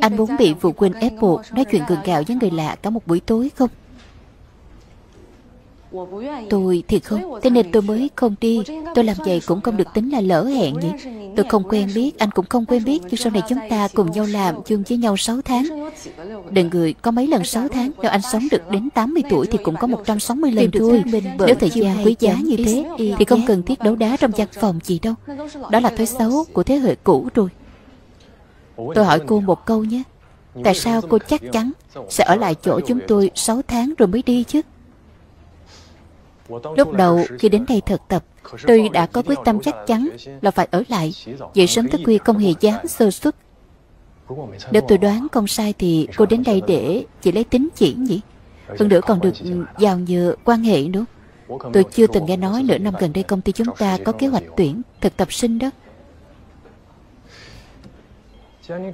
Anh muốn bị phụ huynh ép buộc Nói chuyện gượng gạo với người lạ cả một buổi tối không? Tôi thì không Thế nên tôi mới không đi. Tôi làm vậy cũng không được tính là lỡ hẹn nhỉ. Tôi không quen biết Anh cũng không quen biết Nhưng sau này chúng ta cùng nhau làm chung với nhau 6 tháng. Đừng người có mấy lần 6 tháng Nếu anh sống được đến 80 tuổi Thì cũng có 160 lần thôi. Nếu thời gian quý giá như thế Thì không cần thiết đấu đá trong văn phòng gì đâu. Đó là thói xấu của thế hệ cũ rồi Tôi hỏi cô một câu nhé. Tại sao cô chắc chắn Sẽ ở lại chỗ chúng tôi 6 tháng rồi mới đi chứ? Lúc đầu khi đến đây thực tập Tôi đã có quyết tâm chắc chắn là phải ở lại. Dậy sớm thức khuya không hề dám sơ xuất. Nếu tôi đoán không sai thì cô đến đây để chỉ lấy tính chỉ nhỉ? Hơn nữa còn được giàu nhờ quan hệ nữa. Tôi chưa từng nghe nói nửa năm gần đây công ty chúng ta có kế hoạch tuyển thực tập sinh đó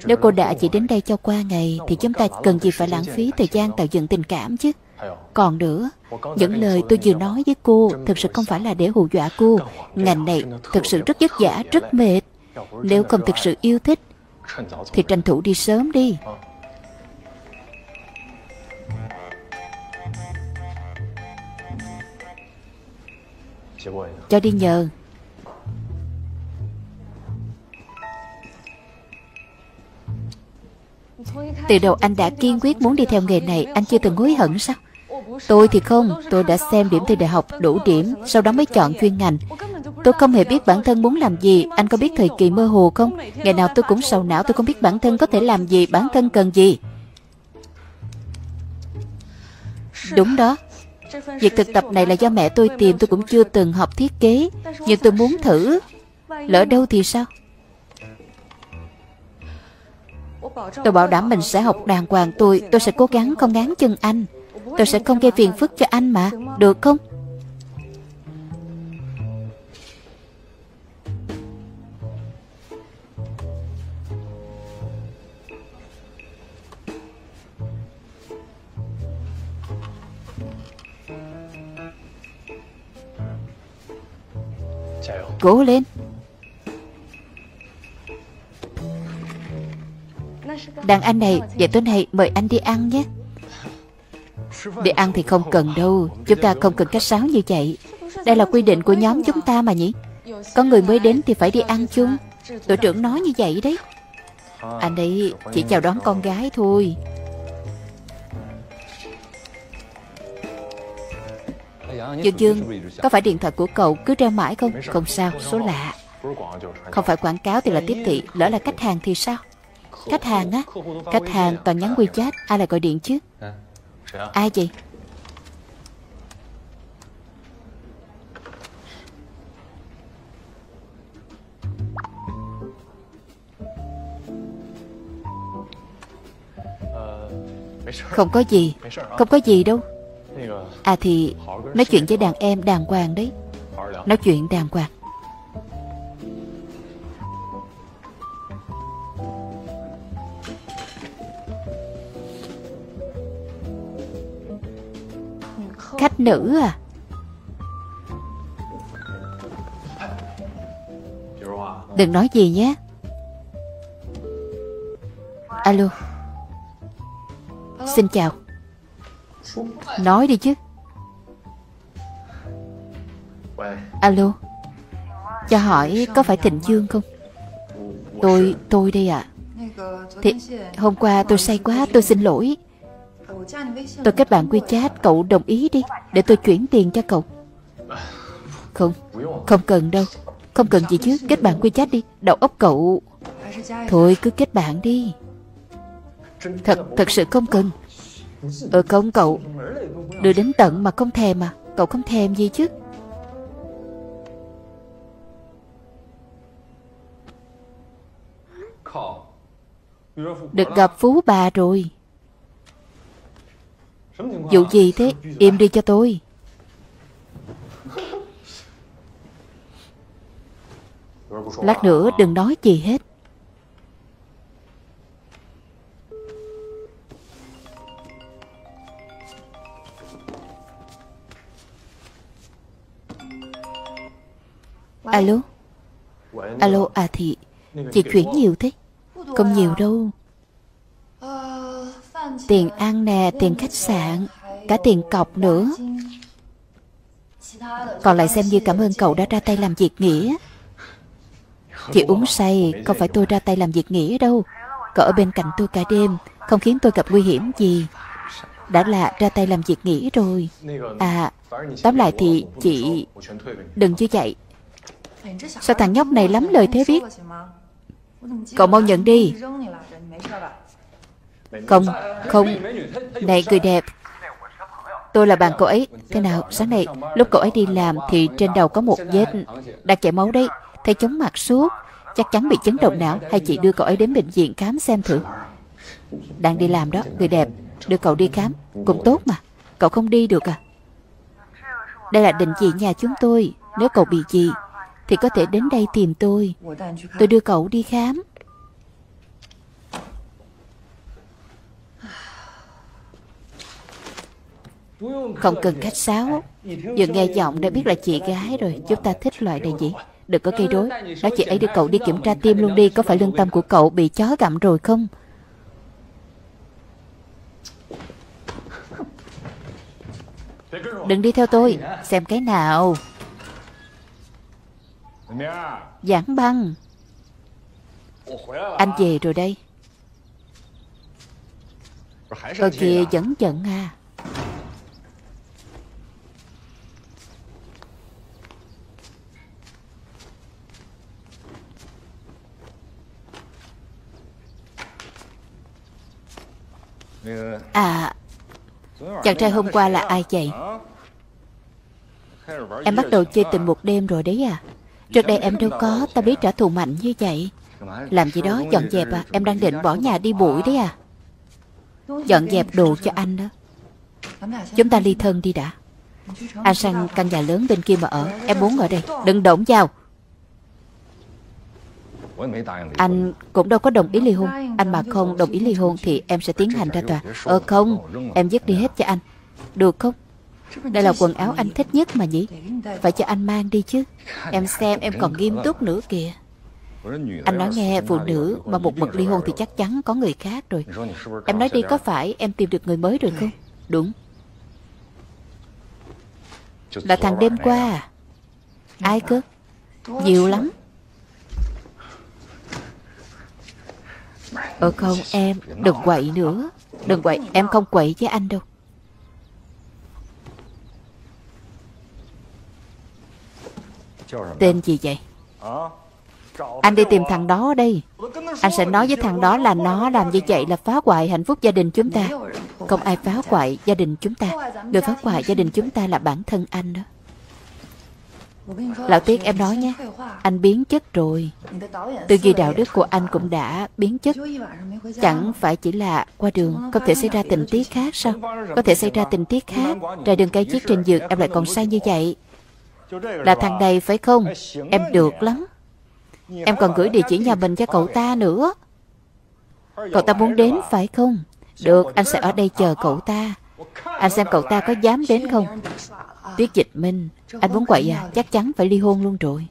nếu cô đã chỉ đến đây cho qua ngày Thì chúng ta cần gì phải lãng phí thời gian tạo dựng tình cảm chứ còn nữa, những lời tôi vừa nói với cô thực sự không phải là để hù dọa cô. Ngành này thực sự rất vất vả, rất mệt. Nếu không thực sự yêu thích, thì tranh thủ đi sớm đi. Cho đi nhờ. Từ đầu anh đã kiên quyết muốn đi theo nghề này, Anh chưa từng hối hận sao? Tôi thì không, Tôi đã xem điểm thi đại học đủ điểm, Sau đó mới chọn chuyên ngành. Tôi không hề biết bản thân muốn làm gì, Anh có biết thời kỳ mơ hồ không? Ngày nào tôi cũng sầu não, Tôi không biết bản thân có thể làm gì, Bản thân cần gì. Đúng đó. Việc thực tập này là do mẹ tôi tìm, Tôi cũng chưa từng học thiết kế, Nhưng tôi muốn thử. Lỡ đâu thì sao? Tôi bảo đảm mình sẽ học đàng hoàng. Tôi Tôi sẽ cố gắng không ngán chân anh. Tôi sẽ không gây phiền phức cho anh mà. Được không? Cố lên. Đàn anh này Vậy tối nay mời anh đi ăn nhé. Đi ăn thì không cần đâu, Chúng ta không cần cách sáo như vậy. Đây là quy định của nhóm chúng ta mà nhỉ. Có người mới đến thì phải đi ăn chung. Đội trưởng nói như vậy đấy. Anh ấy chỉ chào đón con gái thôi. Dương Dương, Có phải điện thoại của cậu cứ treo mãi không? Không sao, số lạ. Không phải quảng cáo thì là tiếp thị, Lỡ là khách hàng thì sao? Khách hàng á, Khách hàng toàn nhắn WeChat, Ai lại gọi điện chứ? Ai vậy? Không có gì, Không có gì đâu. À thì Nói chuyện với đàn em đàng hoàng đấy. Nói chuyện đàng hoàng. Khách nữ à. Đừng nói gì nhé. Alo. Xin chào. Nói đi chứ. Alo. Cho hỏi có phải Thịnh Dương không? Tôi, tôi đây ạ. À. Thì hôm qua tôi say quá tôi xin lỗi. Tôi kết bạn WeChat Cậu đồng ý đi, Để tôi chuyển tiền cho cậu. Không Không cần đâu, Không cần gì chứ, Kết bạn WeChat đi, Đầu óc cậu. Thôi, cứ kết bạn đi. Thật Thật sự không cần. Ờ không, cậu. Đưa đến tận mà không thèm à Cậu không thèm gì chứ. Được gặp phú bà rồi. Vụ gì thế Im đi cho tôi. Lát nữa đừng nói gì hết. Alo? Alo à thị, Chị chuyển nhiều thế? Không nhiều đâu. Tiền ăn nè, tiền khách sạn Cả tiền cọc nữa. Còn lại xem như cảm ơn cậu đã ra tay làm việc nghĩa. Chị uống say Không phải tôi ra tay làm việc nghĩa đâu. Cậu ở bên cạnh tôi cả đêm Không khiến tôi gặp nguy hiểm gì. Đã là ra tay làm việc nghĩa rồi. À Tóm lại thì chị Đừng như vậy. Sao thằng nhóc này lắm lời thế biết? Cậu mau nhận đi. Không Không. Này người đẹp. Tôi là bạn cậu ấy. Thế nào, sáng nay, Lúc cậu ấy đi làm Thì trên đầu có một vết Đang chảy máu đấy. Thấy chóng mặt suốt. Chắc chắn bị chấn động não. Hay chị đưa cậu ấy đến bệnh viện khám xem thử. Đang đi làm đó, Người đẹp. Đưa cậu đi khám. Cũng tốt mà. Cậu không đi được à. Đây là định vị nhà chúng tôi. Nếu cậu bị gì, Thì có thể đến đây tìm tôi. Tôi đưa cậu đi khám. Không cần khách sáo. Vừa nghe giọng đã biết là chị gái rồi. Chúng ta thích loại này gì Đừng có gây rối. Nói chị ấy đưa cậu đi kiểm tra tim luôn đi. Có phải lương tâm của cậu bị chó gặm rồi không? Đừng đi theo tôi. Xem cái nào. Giảng băng. Anh về rồi đây. Ở kia vẫn giận à À Chàng trai hôm qua là ai vậy? Em bắt đầu chơi tình một đêm rồi đấy à? Trước đây em đâu có, Ta biết trả thù mạnh như vậy. Làm gì đó, dọn dẹp à? Em đang định bỏ nhà đi bụi đấy à? Dọn dẹp đồ cho anh đó. Chúng ta ly thân đi đã. Anh sang căn nhà lớn bên kia mà ở, Em muốn ở đây. Đừng động vào anh cũng đâu có đồng ý ly hôn. Anh mà không đồng ý ly hôn Thì em sẽ tiến hành ra tòa. Ờ không, Em dứt đi hết cho anh. Được không? Đây là quần áo anh thích nhất mà nhỉ? Phải cho anh mang đi chứ. Em xem em còn nghiêm túc nữa kìa. Anh nói nghe, phụ nữ Mà một mực ly hôn thì chắc chắn có người khác rồi. Em nói đi, có phải em tìm được người mới rồi không? Đúng. Là thằng đêm qua. À Ai cơ? Nhiều lắm. Ờ không, em Đừng quậy nữa. Đừng quậy, Em không quậy với anh đâu. Tên gì vậy? Anh đi tìm thằng đó đây Anh sẽ nói với thằng đó là nó làm như vậy là phá hoại hạnh phúc gia đình chúng ta. Không ai phá hoại gia đình chúng ta. Người phá hoại gia đình chúng ta là bản thân anh đó. Lão Tiết em nói nhé, Anh biến chất rồi. Tư duy đạo đức của anh cũng đã biến chất, Chẳng phải chỉ là qua đường Không thể xảy ra tình tiết khác sao? Có thể xảy ra tình tiết khác, Ra đường cây chiếc trên giường em lại còn sai như vậy. Là thằng này phải không? Em được lắm. Em còn gửi địa chỉ nhà mình cho cậu ta nữa. Cậu ta muốn đến phải không? Được, anh sẽ ở đây chờ cậu ta. Anh xem cậu ta có dám đến không? Tiết dịch minh anh muốn quậy à? Chắc chắn phải ly hôn luôn rồi.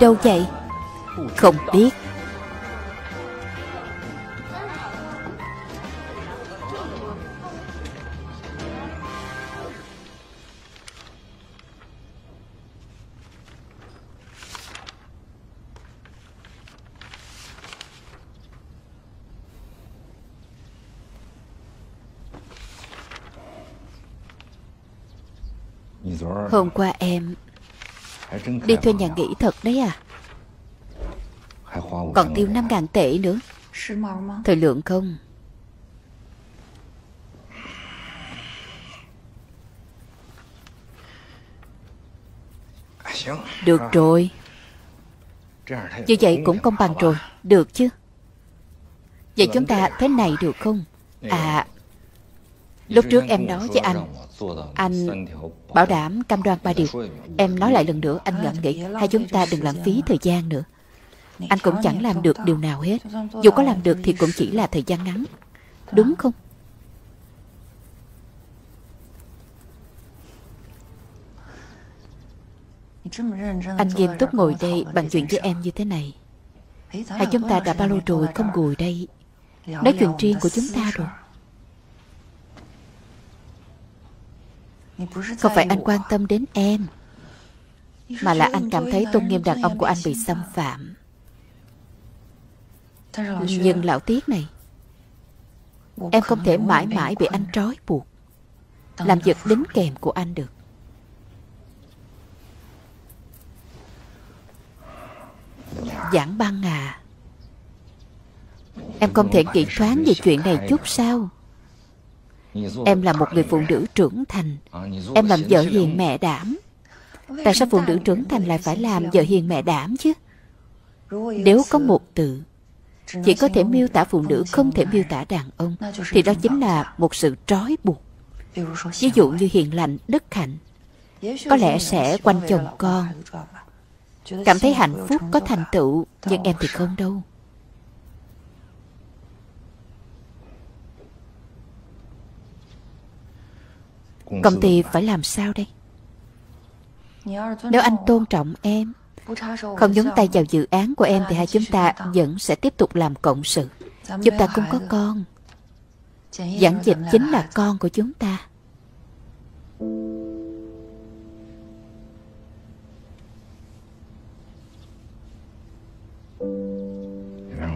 đâu vậy? Không biết. Hôm qua em Đi thuê nhà nghỉ thật đấy à? Còn tiêu 5 ngàn tệ nữa. Thời lượng không? Được rồi. Như vậy cũng công bằng rồi. Được chứ. Vậy chúng ta thế này được không? À Lúc trước em nói với anh Anh bảo đảm cam đoan ba điều. Em nói lại lần nữa, anh ngẫm nghĩ, Hai chúng ta đừng lãng phí thời gian nữa. Anh cũng chẳng làm được điều nào hết. Dù có làm được thì cũng chỉ là thời gian ngắn. Đúng không? Anh nghiêm túc ngồi đây bàn chuyện với em như thế này. Hai chúng ta đã bao lâu rồi không ngồi đây? Nói chuyện riêng của chúng ta rồi. Không phải anh quan tâm đến em Mà là anh cảm thấy tôn nghiêm đàn ông của anh bị xâm phạm. Nhưng lão tiết này Em không thể mãi mãi bị anh trói buộc Làm việc đính kèm của anh được. Giảng băng à Em không thể nghĩ thoáng về chuyện này chút sao Em là một người phụ nữ trưởng thành. Em làm vợ hiền mẹ đảm. Tại sao phụ nữ trưởng thành lại phải làm vợ hiền mẹ đảm chứ? Nếu có một từ Chỉ có thể miêu tả phụ nữ không thể miêu tả đàn ông Thì đó chính là một sự trói buộc. Ví dụ như hiền lành, đức hạnh Có lẽ sẽ quanh chồng con. Cảm thấy hạnh phúc có thành tựu Nhưng em thì không đâu. Công ty phải làm sao đây? Nếu anh tôn trọng em Không nhúng tay vào dự án của em Thì hai chúng ta vẫn sẽ tiếp tục làm cộng sự. Chúng ta cũng có con. Giảng dịch chính là con của chúng ta.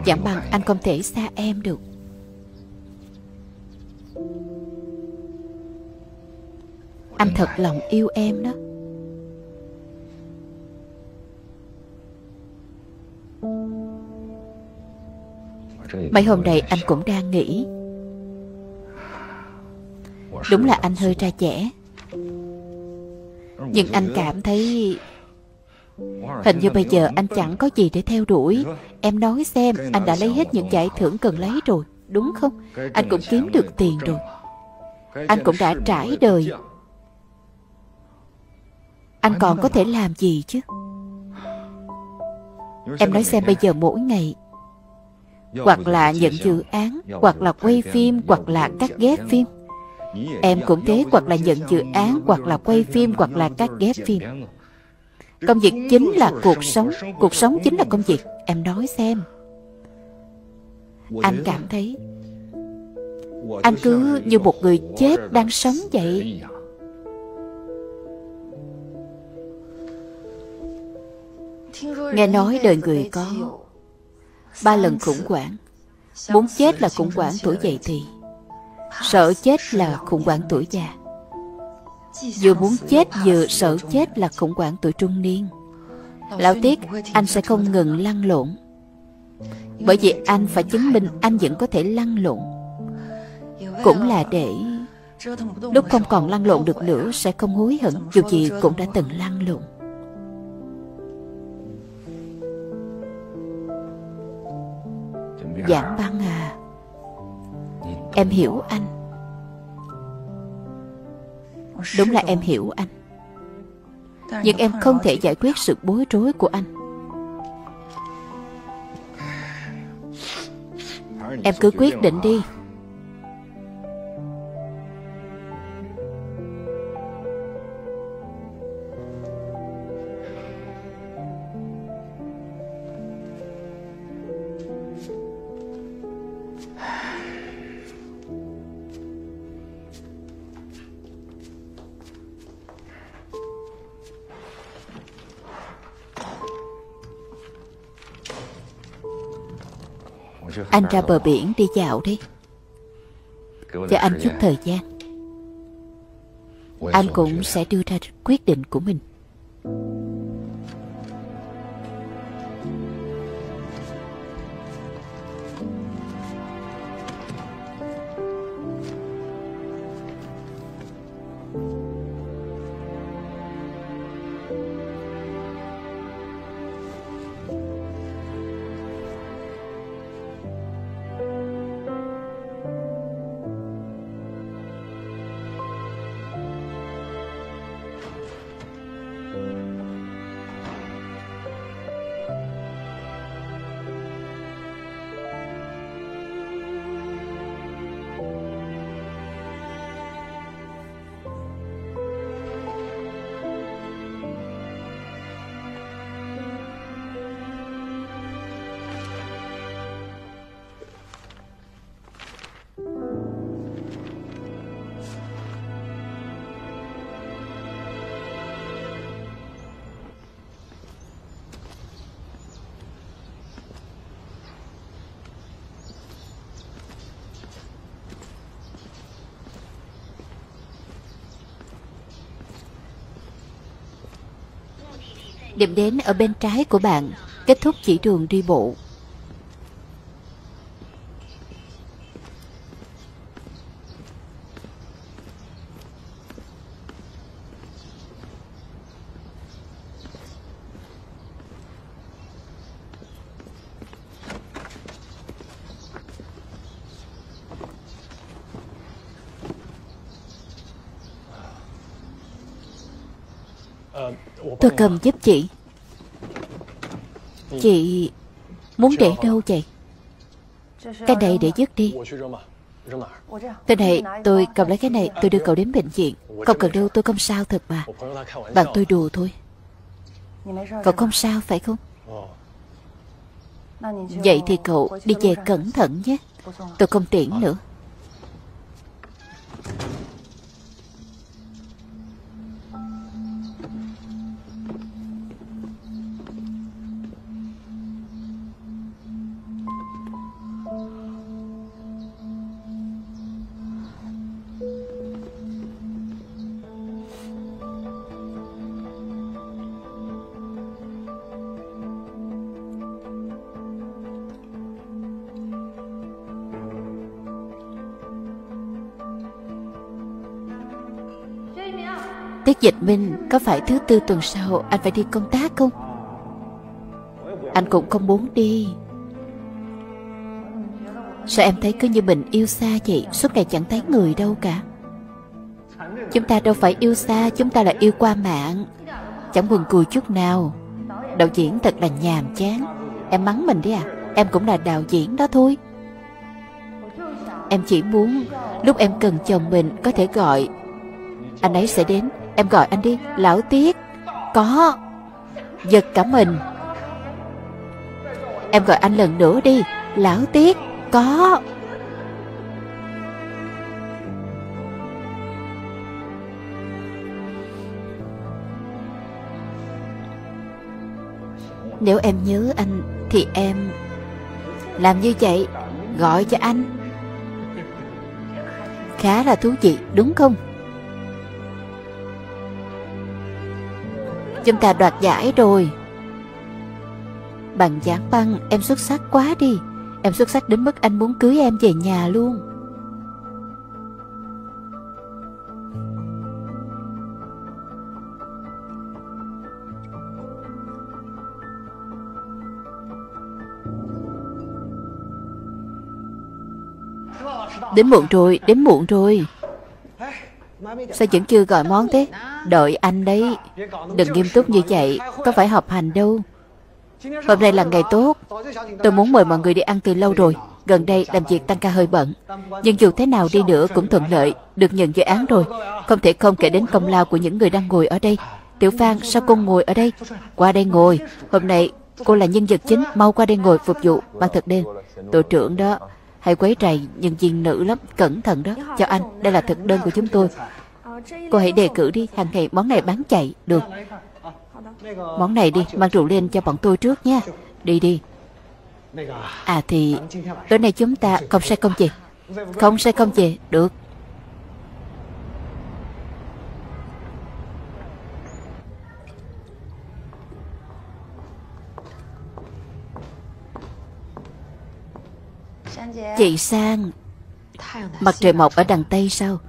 Chẳng bằng anh không thể xa em được Anh thật lòng yêu em đó. Mấy hôm nay anh cũng đang nghĩ Đúng là anh hơi trai trẻ. Nhưng anh cảm thấy Hình như bây giờ anh chẳng có gì để theo đuổi. Em nói xem, Anh đã lấy hết những giải thưởng cần lấy rồi, Đúng không? Anh cũng kiếm được tiền rồi. Anh cũng đã trải đời. Anh còn có thể làm gì chứ? Em nói xem bây giờ mỗi ngày Hoặc là nhận dự án Hoặc là quay phim Hoặc là cắt ghép phim. Em cũng thế Hoặc là nhận dự án Hoặc là quay phim Hoặc là cắt ghép phim. Công việc chính là cuộc sống Cuộc sống chính là công việc. Em nói xem. Anh cảm thấy Anh cứ như một người chết đang sống vậy Nghe nói đời người có Ba lần khủng hoảng. Muốn chết là khủng hoảng tuổi dậy thì. Sợ chết là khủng hoảng tuổi già. Vừa muốn chết vừa sợ chết là khủng hoảng tuổi trung niên. Lão Tiết Anh sẽ không ngừng lăn lộn. Bởi vì anh phải chứng minh Anh vẫn có thể lăn lộn. Cũng là để Lúc không còn lăn lộn được nữa Sẽ không hối hận. Dù gì cũng đã từng lăn lộn Giảng băng à Em hiểu anh. Đúng là em hiểu anh. Nhưng em không thể giải quyết sự bối rối của anh. Em cứ quyết định đi. Anh ra bờ biển đi dạo đi. Cho anh chút thời gian. Anh cũng sẽ đưa ra quyết định của mình Điểm đến ở bên trái của bạn. Kết thúc chỉ đường đi bộ Tôi cầm giúp chị. Chị muốn để đâu vậy? Cái này để dứt đi. Thế này tôi cầm lấy cái này Tôi đưa cậu đến bệnh viện. Không cần đâu tôi không sao thật mà. Bạn tôi đùa thôi. Cậu không sao phải không? Vậy thì cậu đi về cẩn thận nhé. Tôi không tiễn nữa Tiết dịch minh có phải thứ tư tuần sau anh phải đi công tác không? Anh cũng không muốn đi. Sao em thấy cứ như mình yêu xa vậy? Suốt ngày chẳng thấy người đâu cả. Chúng ta đâu phải yêu xa, Chúng ta là yêu qua mạng. Chẳng buồn cười chút nào. Đạo diễn thật là nhàm chán. Em mắng mình đi à? Em cũng là đạo diễn đó thôi. Em chỉ muốn Lúc em cần chồng mình có thể gọi Anh ấy sẽ đến. Em gọi anh đi, Lão Tiết. Có. Giật cả mình. Em gọi anh lần nữa đi, Lão Tiết. Có. Nếu em nhớ anh Thì em Làm như vậy, Gọi cho anh. Khá là thú vị, đúng không? Chúng ta đoạt giải rồi. Bằng giảng băng Em xuất sắc quá đi. Em xuất sắc đến mức anh muốn cưới em về nhà luôn. Đến muộn rồi, đến muộn rồi. Sao vẫn chưa gọi món thế? Đợi anh đấy. Đừng nghiêm túc như vậy. Có phải học hành đâu. Hôm nay là ngày tốt. Tôi muốn mời mọi người đi ăn từ lâu rồi. Gần đây làm việc tăng ca hơi bận. Nhưng dù thế nào đi nữa cũng thuận lợi. Được nhận dự án rồi. Không thể không kể đến công lao của những người đang ngồi ở đây. Tiểu Phan, sao cô ngồi ở đây? Qua đây ngồi. Hôm nay cô là nhân vật chính. Mau qua đây ngồi phục vụ Ban thực đêm. Tổ trưởng đó. Hay quấy rầy nhân viên nữ lắm. Cẩn thận đó. Cho anh. Đây là thực đơn của chúng tôi. Cô hãy đề cử đi, Hàng ngày món này bán chạy, Được. Món này đi, Mang rượu lên cho bọn tôi trước nha. Đi đi. À thì, Tối nay chúng ta không sai không chị Không sai không chị Được. Chị Sang, Mặt trời mọc ở đằng Tây sao?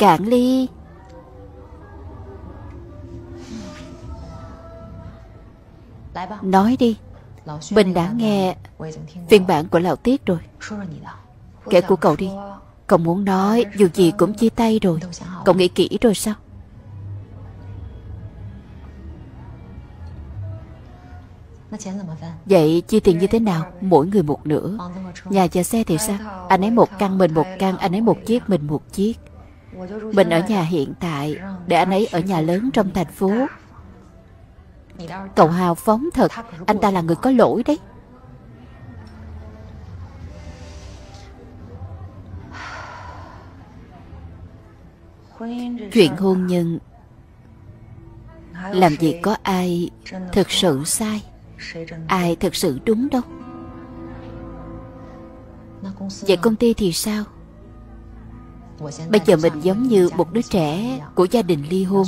Cạn ly. Nói đi. Mình đã nghe phiên bản của Lão Tiết rồi. Kể của cậu đi. Cậu muốn nói, dù gì cũng chia tay rồi. Cậu nghĩ kỹ rồi sao? Vậy chia tiền như thế nào? Mỗi người một nửa. Nhà và xe thì sao? Anh ấy một căn mình một căn, Anh ấy một chiếc mình một chiếc. Mình ở nhà hiện tại, Để anh ấy ở nhà lớn trong thành phố. Cậu hào phóng thật, Anh ta là người có lỗi đấy. Chuyện hôn nhân, Làm gì có ai thực sự sai? Ai thực sự đúng đâu? Vậy công ty thì sao? Bây giờ mình giống như một đứa trẻ Của gia đình ly hôn,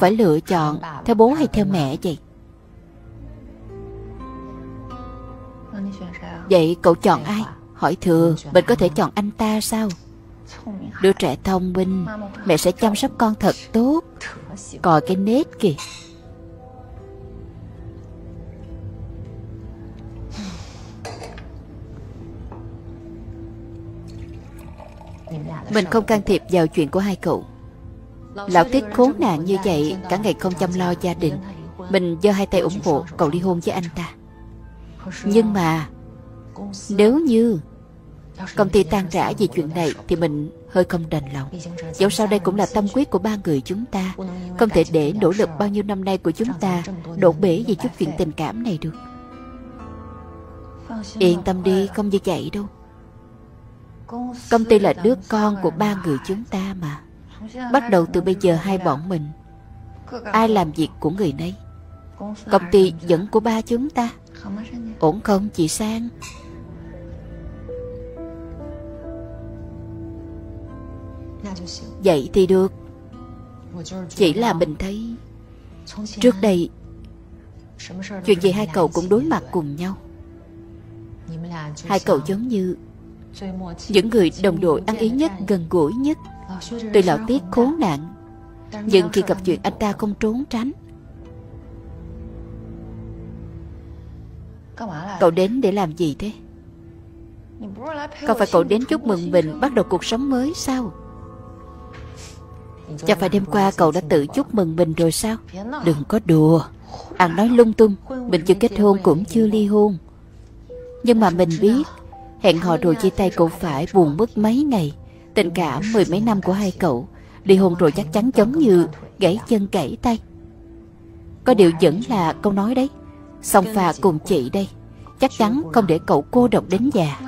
Phải lựa chọn theo bố hay theo mẹ vậy? Vậy cậu chọn ai? Hỏi thừa, Mình có thể chọn anh ta sao? Đứa trẻ thông minh, Mẹ sẽ chăm sóc con thật tốt. Coi cái nết kìa. Mình không can thiệp vào chuyện của hai cậu. Lão Tích khốn nạn như vậy, Cả ngày không chăm lo gia đình. Mình giơ hai tay ủng hộ, cậu ly hôn với anh ta. Nhưng mà, Nếu như Công ty tan rã vì chuyện này, Thì mình hơi không đành lòng. Dẫu sao đây cũng là tâm quyết của ba người chúng ta, Không thể để nỗ lực bao nhiêu năm nay của chúng ta Đổ bể vì chút chuyện tình cảm này được. Yên tâm đi, Không như vậy đâu. Công ty là đứa con của ba người chúng ta mà. Bắt đầu từ bây giờ hai bọn mình. Ai làm việc của người nấy? Công ty vẫn của ba chúng ta. Ổn không, chị Sang? Vậy thì được. Chỉ là mình thấy. Trước đây, Chuyện gì hai cậu cũng đối mặt cùng nhau. Hai cậu giống như những người đồng đội ăn ý nhất Gần gũi nhất. Tuy lão tiết khốn nạn Nhưng khi gặp chuyện anh ta không trốn tránh. Cậu đến để làm gì thế? Không phải cậu đến chúc mừng mình Bắt đầu cuộc sống mới sao? Chắc phải đêm qua cậu đã tự chúc mừng mình rồi sao? Đừng có đùa. Ăn nói lung tung Mình chưa kết hôn cũng chưa ly hôn. Nhưng mà mình biết Hẹn hò rồi chia tay cũng phải buồn mất mấy ngày. Tình cảm mười mấy năm của hai cậu, Ly hôn rồi chắc chắn giống như Gãy chân gãy tay. Có điều vẫn là câu nói đấy. Song pha cùng chị đây, Chắc chắn không để cậu cô độc đến già.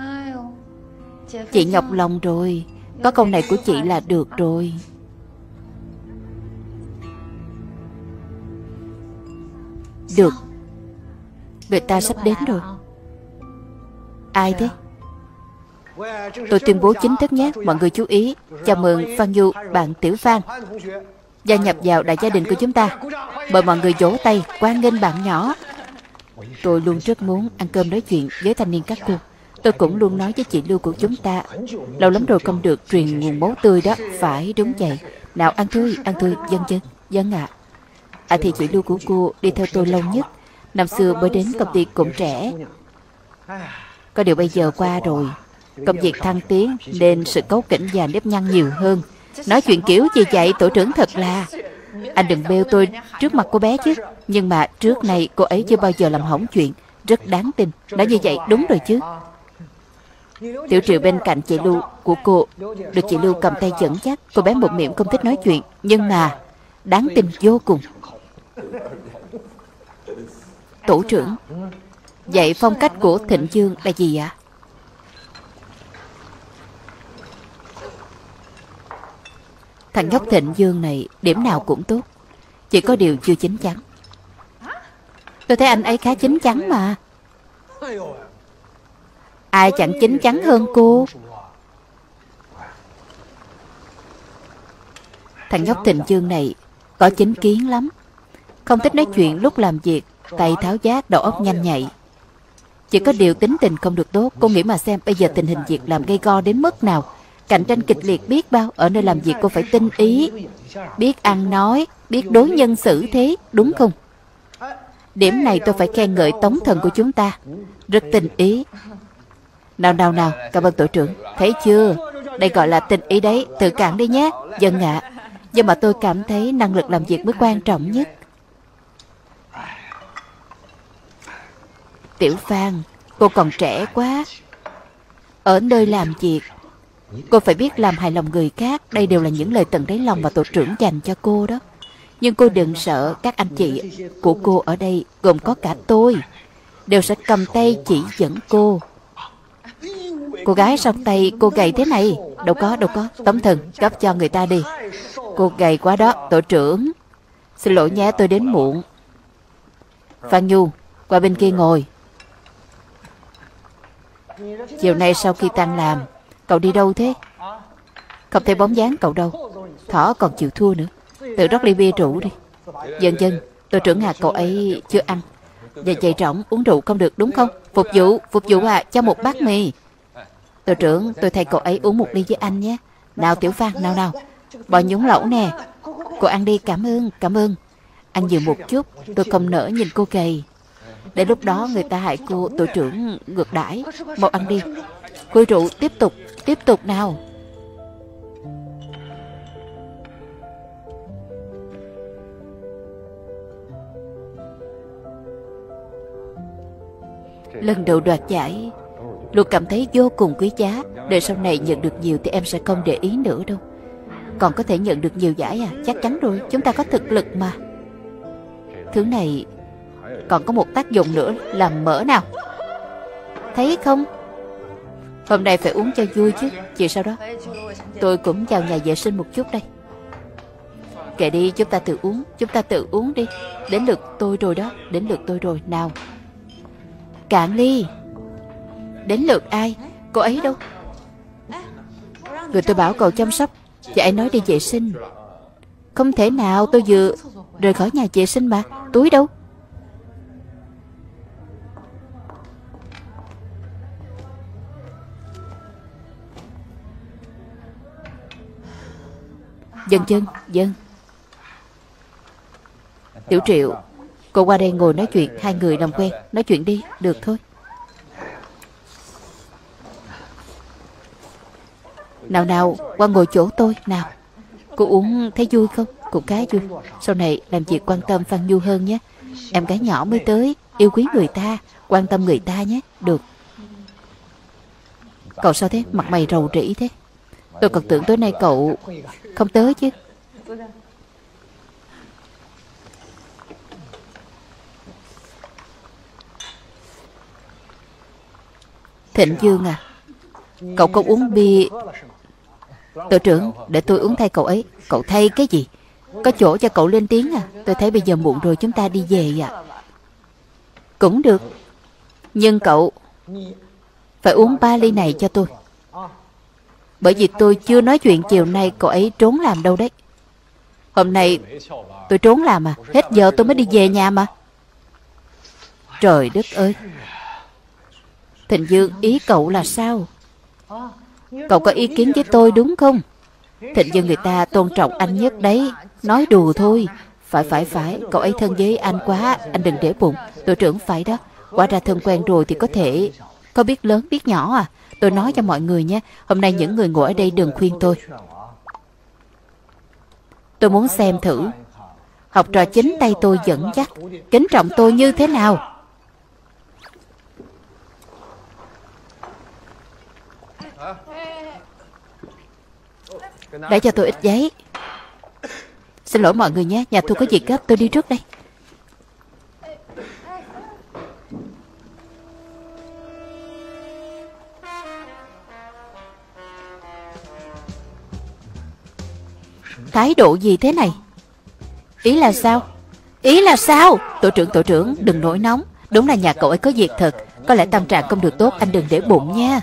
Chị nhọc lòng rồi, Có câu này của chị là được rồi. Được. Người ta sắp đến rồi. Ai thế? Tôi tuyên bố chính thức nhé, Mọi người chú ý. Chào mừng Phan Du bạn Tiểu Phan. Gia nhập vào đại gia đình của chúng ta. Mời mọi người vỗ tay Quan nghênh bạn nhỏ. Tôi luôn rất muốn ăn cơm nói chuyện với thanh niên các cô. Tôi cũng luôn nói với chị Lưu của chúng ta, Lâu lắm rồi không được truyền nguồn máu tươi đó. Phải, đúng vậy. Nào, ăn thôi ăn thôi, dân chân Dân ạ. À. À thì chị Lưu của cô đi theo tôi lâu nhất. Năm xưa mới đến công ty cũng trẻ. Có điều bây giờ qua rồi. Công việc thăng tiến Nên sự cấu kỉnh và nếp nhăn nhiều hơn. Nói chuyện kiểu gì vậy, tổ trưởng thật là. Anh đừng bêu tôi trước mặt cô bé chứ. Nhưng mà trước này cô ấy chưa bao giờ làm hỏng chuyện. Rất đáng tin. Nói như vậy đúng rồi chứ. Tiểu triệu bên cạnh chị Lưu của cô, Được chị Lưu cầm tay dẫn chắc Cô bé một miệng không thích nói chuyện. Nhưng mà đáng tin vô cùng. Tổ trưởng, Vậy phong cách của Thịnh Dương là gì ạ? Thằng nhóc Thịnh Dương này Điểm nào cũng tốt. Chỉ có điều chưa chín chắn. Tôi thấy anh ấy khá chín chắn mà. Ai chẳng chín chắn hơn cô? Thằng nhóc Thịnh Dương này Có chính kiến lắm. Không thích nói chuyện lúc làm việc Tay tháo giác, đầu óc nhanh nhạy. Chỉ có điều tính tình không được tốt Cô nghĩ mà xem bây giờ tình hình việc làm gây go đến mức nào. Cạnh tranh kịch liệt biết bao, Ở nơi làm việc cô phải tinh ý. Biết ăn nói, Biết đối nhân xử thế, Đúng không? Điểm này tôi phải khen ngợi tống thần của chúng ta. Rất tình ý. Nào nào nào, Cảm ơn tổ trưởng. Thấy chưa? Đây gọi là tình ý đấy. Tự cản đi nhé. Dân ạ. À. Nhưng mà tôi cảm thấy năng lực làm việc mới quan trọng nhất. Tiểu Phan, Cô còn trẻ quá. Ở nơi làm việc Cô phải biết làm hài lòng người khác, Đây đều là những lời tận đáy lòng mà tổ trưởng dành cho cô đó. Nhưng cô đừng sợ, Các anh chị của cô ở đây Gồm có cả tôi, Đều sẽ cầm tay chỉ dẫn cô. Cô gái song tay cô gầy thế này, Đâu có đâu có, tấm thần cấp cho người ta đi. Cô gầy quá đó, Tổ trưởng. Xin lỗi nhé, tôi đến muộn. Phan Nhu, Qua bên kia ngồi. Chiều nay sau khi tan làm Cậu đi đâu thế? Không thấy bóng dáng cậu đâu. Thỏ còn chịu thua nữa. Tự rót ly bia rượu đi. Dần dần tôi trưởng à cậu ấy chưa ăn. Dạ Và chạy rỗng, uống rượu không được, đúng không? Phục vụ Phục vụ à cho một bát mì. Tôi trưởng, tôi thay cậu ấy uống một ly với anh nhé. Nào Tiểu Phan, nào nào. Bò nhúng lẩu nè. Cô ăn đi, cảm ơn cảm ơn. Anh dừng một chút, Tôi không nỡ nhìn cô gầy. Để lúc đó người ta hại cô, tổ trưởng ngược đãi. Mau ăn đi. Khui rượu tiếp tục. Tiếp tục nào. Lần đầu đoạt giải, Luật cảm thấy vô cùng quý giá. Để sau này nhận được nhiều thì em sẽ không để ý nữa đâu. Còn có thể nhận được nhiều giải à? Chắc chắn rồi, Chúng ta có thực lực mà. Thứ này, Còn có một tác dụng nữa là mỡ nào. Thấy không? Hôm nay phải uống cho vui chứ Chị sau đó. Tôi cũng vào nhà vệ sinh một chút đây. Kệ đi, chúng ta tự uống, Chúng ta tự uống đi. Đến lượt tôi rồi đó, Đến lượt tôi rồi. Nào, Cạn ly, Đến lượt ai? Cô ấy đâu? Người tôi bảo cậu chăm sóc Chị ấy nói đi vệ sinh. Không thể nào, tôi vừa Rời khỏi nhà vệ sinh mà. Túi đâu? Dân chân Dân. Tiểu triệu, Cô qua đây ngồi nói chuyện, Hai người làm quen. Nói chuyện đi, Được thôi. Nào nào, qua ngồi chỗ tôi, Nào. Cô uống thấy vui không? Cũng khá vui. Sau này làm việc quan tâm Phan Nhu hơn nhé. Em gái nhỏ mới tới, Yêu quý người ta, Quan tâm người ta nhé. Được. Cậu sao thế? Mặt mày rầu rĩ thế. Tôi còn tưởng tối nay cậu Không tới chứ. Thịnh Dương à Cậu có uống bia? Tổ trưởng, Để tôi uống thay cậu ấy. Cậu thay cái gì? Có chỗ cho cậu lên tiếng à. Tôi thấy bây giờ muộn rồi, chúng ta đi về à Cũng được. Nhưng cậu Phải uống ba ly này cho tôi. Bởi vì tôi chưa nói chuyện chiều nay cậu ấy trốn làm đâu đấy. Hôm nay tôi trốn làm à? Hết giờ tôi mới đi về nhà mà. Trời đất ơi. Thịnh Dương, ý cậu là sao? Cậu có ý kiến với tôi đúng không? Thịnh Dương người ta tôn trọng anh nhất đấy. Nói đùa thôi. Phải phải phải. Cậu ấy thân với anh quá. Anh đừng để bụng. Đội trưởng phải đó. Quả ra thân quen rồi thì có thể. Có biết lớn, biết nhỏ à? Tôi nói cho mọi người nhé, Hôm nay những người ngồi ở đây đừng khuyên tôi. Tôi muốn xem thử. Học trò chính tay tôi dẫn dắt. Kính trọng tôi như thế nào? Đã cho tôi ít giấy. Xin lỗi mọi người nhé, Nhà tôi có việc gấp, tôi đi trước đây. Thái độ gì thế này? Ý là sao? Ý là sao? Tổ trưởng tổ trưởng đừng nổi nóng. Đúng là nhà cậu ấy có việc thật. Có lẽ tâm trạng không được tốt Anh đừng để bụng nha.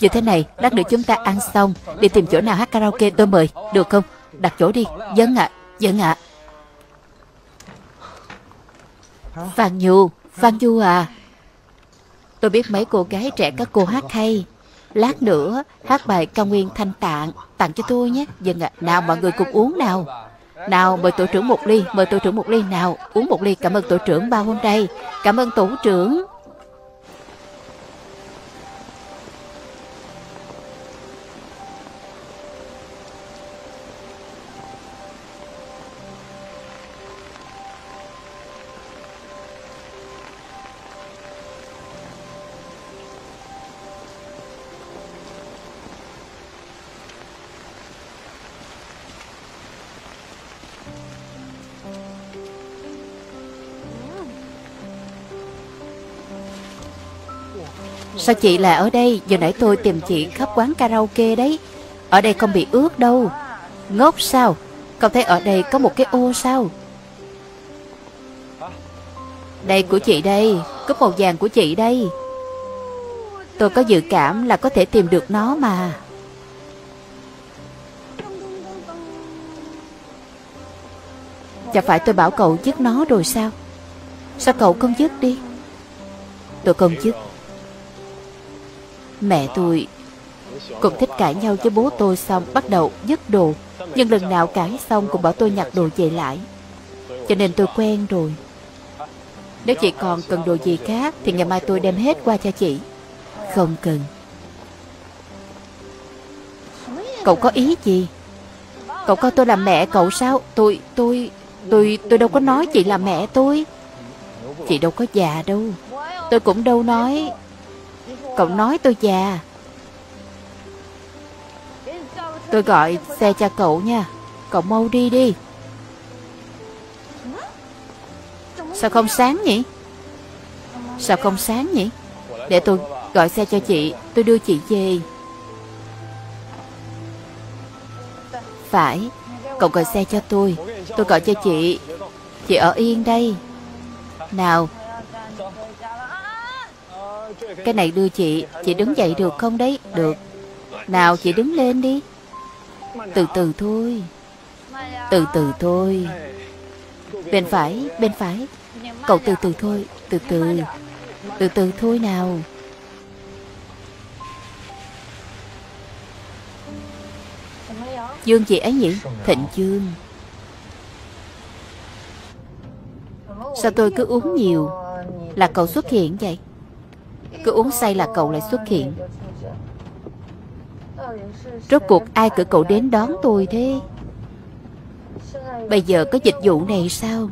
Như thế này, lát nữa chúng ta ăn xong Đi tìm chỗ nào hát karaoke tôi mời. Được không? Đặt chỗ đi. Dân ạ, à, dân ạ. À. Phan Nhu Phan Nhu à. Tôi biết mấy cô gái trẻ các cô hát hay. Lát nữa, hát bài cao nguyên thanh tạng, Tặng cho tôi nhé. Dừng ạ. À. Nào, mọi người cùng uống nào. Nào, mời tổ trưởng một ly, Mời tổ trưởng một ly nào. Uống một ly. Cảm ơn tổ trưởng bao hôm nay. Cảm ơn tổ trưởng. Sao chị lại ở đây? Giờ nãy tôi tìm chị khắp quán karaoke đấy. Ở đây không bị ướt đâu. Ngốc sao? Cậu thấy ở đây có một cái ô sao? Đây của chị đây. Cúp màu vàng của chị đây. Tôi có dự cảm là có thể tìm được nó mà. Chẳng phải tôi bảo cậu dứt nó rồi sao? Sao cậu không dứt đi? Tôi không dứt Mẹ tôi. Cũng thích cãi nhau với bố tôi xong bắt đầu dứt đồ. Nhưng lần nào cãi xong cũng bảo tôi nhặt đồ về lại. Cho nên tôi quen rồi. Nếu chị còn cần đồ gì khác Thì ngày mai tôi đem hết qua cho chị. Không cần. Cậu có ý gì? Cậu coi tôi là mẹ cậu sao? Tôi, tôi, tôi, tôi đâu có nói chị là mẹ tôi. Chị đâu có già đâu. Tôi cũng đâu nói Cậu nói tôi già. Tôi gọi xe cho cậu nha. Cậu mau đi đi. Sao không sáng nhỉ? Sao không sáng nhỉ? Để tôi gọi xe cho chị. Tôi đưa chị về. Phải. Cậu gọi xe cho tôi. Tôi gọi cho chị. Chị ở yên đây. Nào cái này đưa chị Chị đứng dậy được không đấy? Được. Nào, chị đứng lên đi. Từ từ thôi. Từ từ thôi. Bên phải Bên phải. Cậu từ từ thôi, Từ từ. Từ từ thôi nào. Dương chị ấy nhỉ? Thịnh Dương. Sao tôi cứ uống nhiều? Là cậu xuất hiện vậy? Cứ uống say là cậu lại xuất hiện. Rốt cuộc ai cử cậu đến đón tôi thế? Bây giờ có dịch vụ này sao?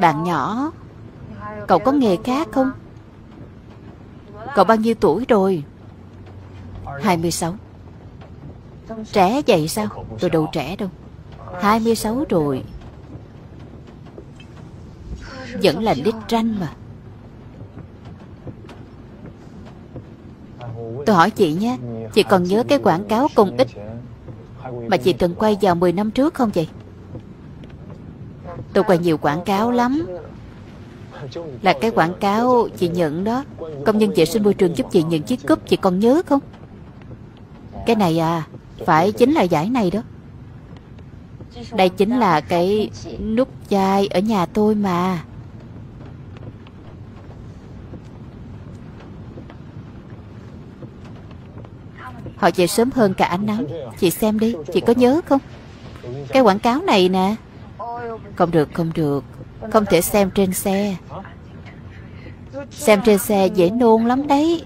Bạn nhỏ, Cậu có nghề khác không? Cậu bao nhiêu tuổi rồi? 26 Trẻ vậy sao? Tôi đâu trẻ đâu. 26 rồi vẫn là lít tranh mà. Tôi hỏi chị nhé, Chị còn nhớ cái quảng cáo công ích Mà chị từng quay vào 10 năm trước không vậy Tôi quay nhiều quảng cáo lắm. Là cái quảng cáo chị nhận đó. Công nhân vệ sinh môi trường giúp chị nhận chiếc cúp, Chị còn nhớ không? Cái này à Phải chính là giải này đó. Đây chính là cái nút chai ở nhà tôi mà. Họ về sớm hơn cả ánh nắng. Chị xem đi, Chị có nhớ không? Cái quảng cáo này nè. Không được không được. Không thể xem trên xe. Xem trên xe dễ nôn lắm đấy.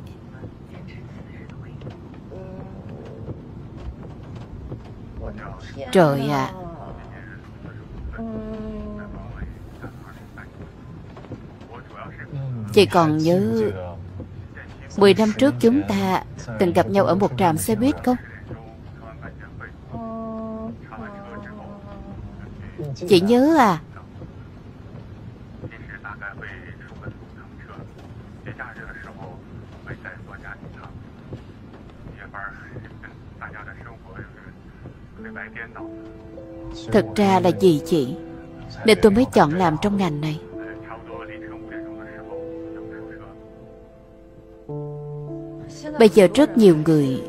Trời ạ. À. Chị còn nhớ Mười năm trước chúng ta từng gặp nhau ở một trạm xe buýt không? Chị nhớ à? Thật ra là gì chị Nên tôi mới chọn làm trong ngành này Bây giờ rất nhiều người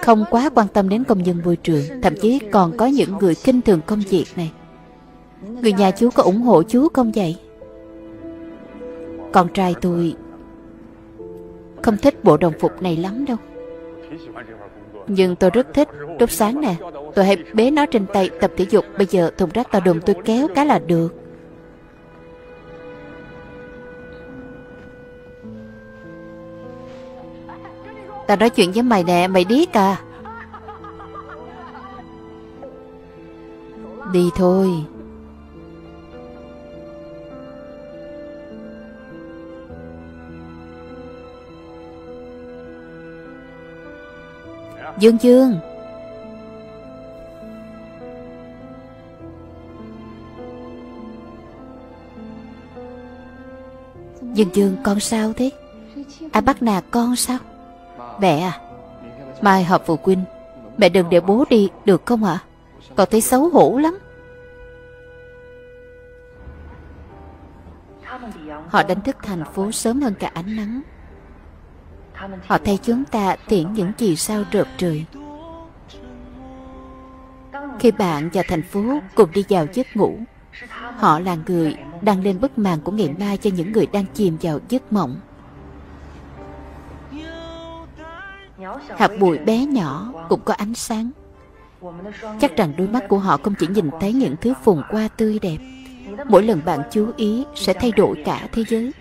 không quá quan tâm đến công nhân môi trường, Thậm chí còn có những người kinh thường công việc này. Người nhà chú có ủng hộ chú không vậy? Con trai tôi Không thích bộ đồng phục này lắm đâu. Nhưng tôi rất thích. Lúc sáng nè, Tôi hay bế nó trên tay tập thể dục. Bây giờ thùng rác to đùng tôi kéo cái là được. Tao nói chuyện với mày nè, Mày điếc à. Đi thôi. Dương Dương. Dương Dương, con sao thế? Ai bắt nạt con sao? Mẹ à Mai họp phụ huynh, Mẹ đừng để bố đi, được không ạ? Con thấy xấu hổ lắm. Họ đánh thức thành phố sớm hơn cả ánh nắng. Họ thay chúng ta tiễn những gì sao rợp trời. Khi bạn và thành phố cùng đi vào giấc ngủ, Họ là người đang lên bức màn của ngày mai cho những người đang chìm vào giấc mộng. Hạt bụi bé nhỏ cũng có ánh sáng. Chắc rằng đôi mắt của họ không chỉ nhìn thấy những thứ phồn qua tươi đẹp. Mỗi lần bạn chú ý sẽ thay đổi cả thế giới.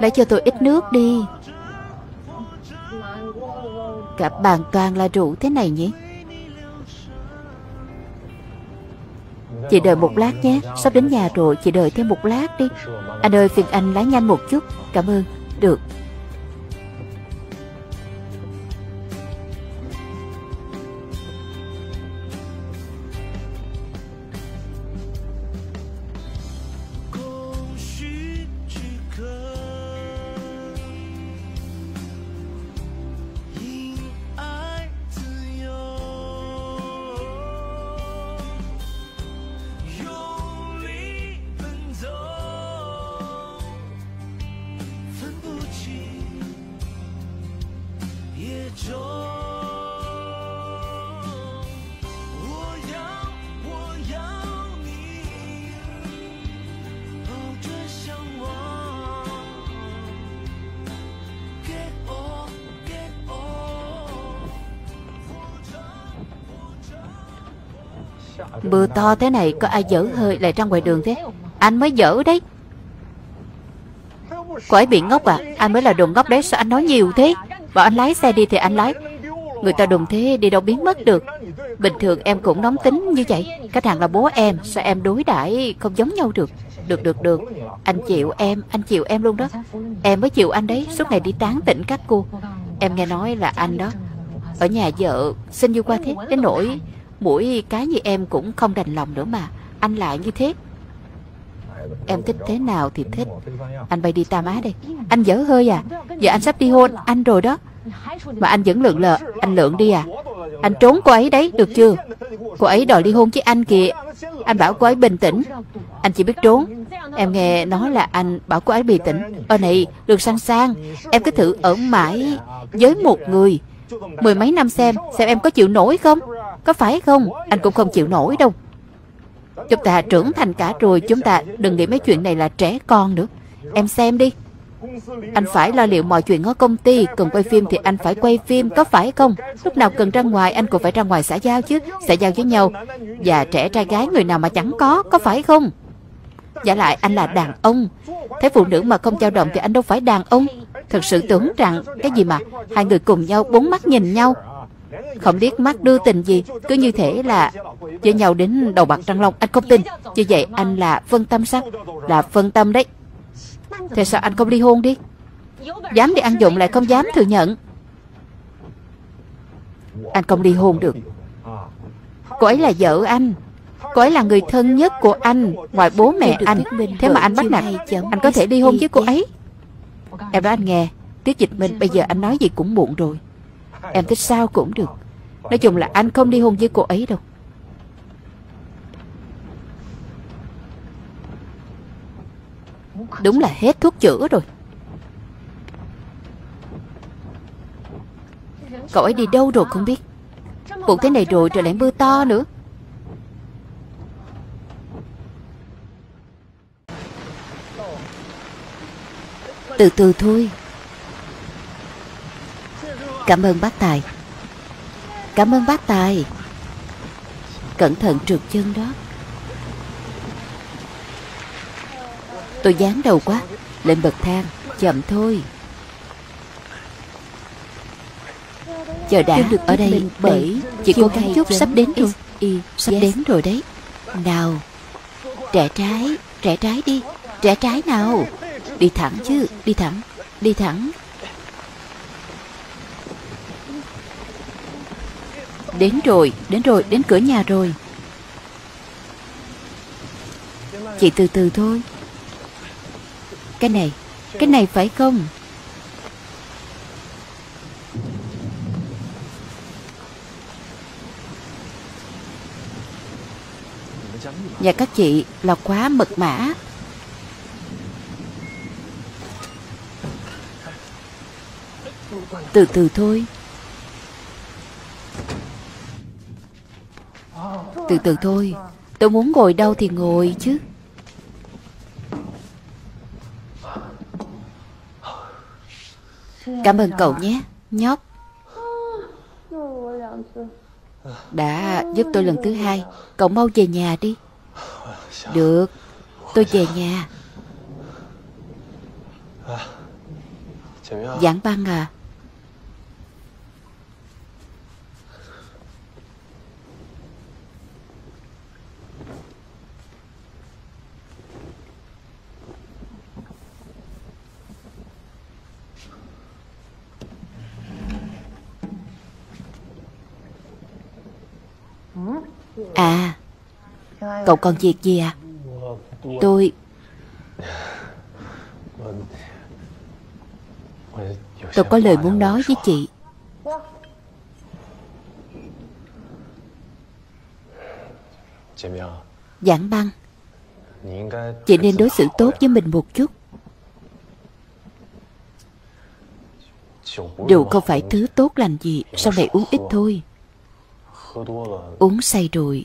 Lấy cho tôi ít nước đi. Cả bàn toàn là rượu thế này nhỉ Chị đợi một lát nhé, Sắp đến nhà rồi, chị đợi thêm một lát đi. Anh ơi, phiền anh lái nhanh một chút. Cảm ơn. Được. Mưa to thế này, có ai dở hơi lại ra ngoài đường thế? Anh mới dở đấy. Cô ấy bị ngốc à? Anh mới là đồ ngốc đấy, sao anh nói nhiều thế? Bảo anh lái xe đi thì anh lái. Người ta đùng thế, đi đâu biến mất được. Bình thường em cũng nóng tính như vậy. Khách hàng là bố em, Sao em đối đãi không giống nhau được? Được được được. Anh chịu em, Anh chịu em luôn đó. Em mới chịu anh đấy, Suốt ngày đi tán tỉnh các cô. Em nghe nói là anh đó, Ở nhà vợ, xin vui qua thế, Đến nỗi Mỗi cái như em cũng không đành lòng nữa mà. Anh lại như thế. Em thích thế nào thì thích. Anh bay đi Tam Á đây. Anh dở hơi à. Giờ anh sắp đi hôn anh rồi đó. Mà anh vẫn lượn lờ. Anh lượn đi à. Anh trốn cô ấy đấy, được chưa? Cô ấy đòi ly hôn với anh kìa. Anh bảo cô ấy bình tĩnh. Anh chỉ biết trốn. Em nghe nói là anh bảo cô ấy bình tĩnh ờ Ơ này được sang sang. Em cứ thử ở mãi với một người. Mười mấy năm xem Xem em có chịu nổi không? Có phải không? Anh cũng không chịu nổi đâu. Chúng ta trưởng thành cả rồi, Chúng ta đừng nghĩ mấy chuyện này là trẻ con nữa. Em xem đi. Anh phải lo liệu mọi chuyện ở công ty, Cần quay phim thì anh phải quay phim, Có phải không? Lúc nào cần ra ngoài, anh cũng phải ra ngoài xã giao chứ, Xã giao với nhau. Và trẻ trai gái người nào mà chẳng có Có phải không? Giả lại anh là đàn ông. Thấy phụ nữ mà không dao động thì anh đâu phải đàn ông. Thật sự tưởng rằng Cái gì mà Hai người cùng nhau, bốn mắt nhìn nhau. Không liếc mắt đưa tình gì Cứ như thể là Với nhau đến đầu bạc trăng long Anh không tin. Như vậy anh là phân tâm sao? Là phân tâm đấy. Thế sao anh không ly hôn đi? Dám đi ăn dụng lại không dám thừa nhận. Anh không ly hôn được. Cô ấy là vợ anh. Cô ấy là người thân nhất của anh Ngoài bố mẹ anh. Thế mà anh bắt nạt. Anh có thể ly hôn với cô ấy? Em nói anh nghe Tiết dịch minh bây giờ anh nói gì cũng muộn rồi Em thích sao cũng được. Nói chung là anh không đi hôn với cô ấy đâu. Đúng là hết thuốc chữa rồi. Cậu ấy đi đâu rồi không biết. Buồn thế này rồi trời lại mưa to nữa. Từ từ thôi. Cảm ơn bác Tài. Cảm ơn bác Tài. Cẩn thận trượt chân đó. Tôi dán đầu quá. Lên bậc thang. Chậm thôi. Chờ đã được ở đây Bởi Chỉ cố gắng chút sắp đến rồi. Y, Sắp yes. đến rồi đấy. Nào Trẻ trái Trẻ trái đi. Trẻ trái nào? Đi thẳng chứ Đi thẳng Đi thẳng Đến rồi Đến rồi, Đến cửa nhà rồi. Chị từ từ thôi. Cái này Cái này phải không? Nhà các chị là quá mật mã. Từ từ thôi. Từ từ thôi. Tôi muốn ngồi đâu thì ngồi chứ. Cảm ơn cậu nhé, Nhóc. Đã giúp tôi lần thứ hai. Cậu mau về nhà đi. Được, Tôi về nhà. Giảng băng à? À Cậu còn việc gì à Tôi Tôi có lời muốn nói với chị. Giảng băng. Chị nên đối xử tốt với mình một chút. Rượu không phải thứ tốt lành gì, Sau này uống ít thôi. Uống say rồi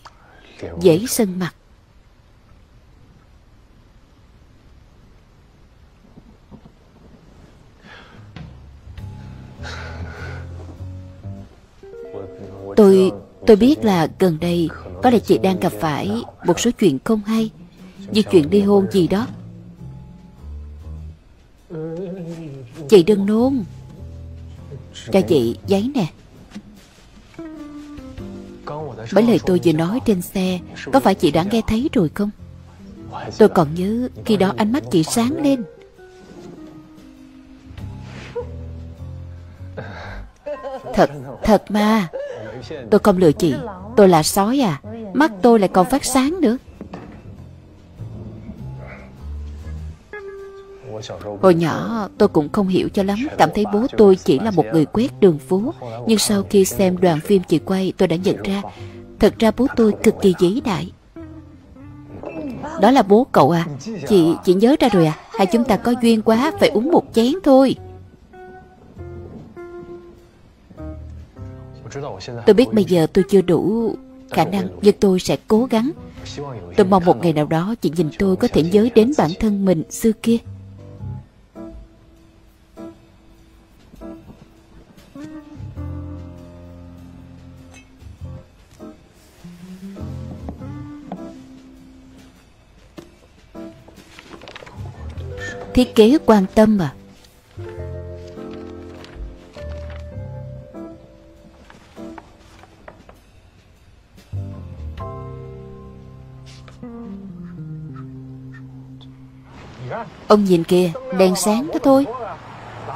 Dễ sân mặt. Tôi tôi biết là gần đây Có lẽ chị đang gặp phải Một số chuyện không hay, Như chuyện ly hôn gì đó. Chị đừng nôn. Cho chị giấy nè bởi lời tôi vừa nói trên xe Có phải chị đã nghe thấy rồi không? Tôi còn nhớ Khi đó ánh mắt chị sáng lên. Thật, thật mà. Tôi không lừa chị Tôi là sói à. Mắt tôi lại còn phát sáng nữa. Hồi nhỏ tôi cũng không hiểu cho lắm Cảm thấy bố tôi chỉ là một người quét đường phố. Nhưng sau khi xem đoàn phim chị quay Tôi đã nhận ra Thật ra bố tôi cực kỳ vĩ đại. Đó là bố cậu à. Chị, chị nhớ ra rồi à. Hai chúng ta có duyên quá Phải uống một chén thôi. Tôi biết bây giờ tôi chưa đủ khả năng Nhưng tôi sẽ cố gắng. Tôi mong một ngày nào đó Chị nhìn tôi có thể nhớ đến bản thân mình xưa kia. Thiết kế quan tâm à. Ông nhìn kìa, đèn sáng đó thôi.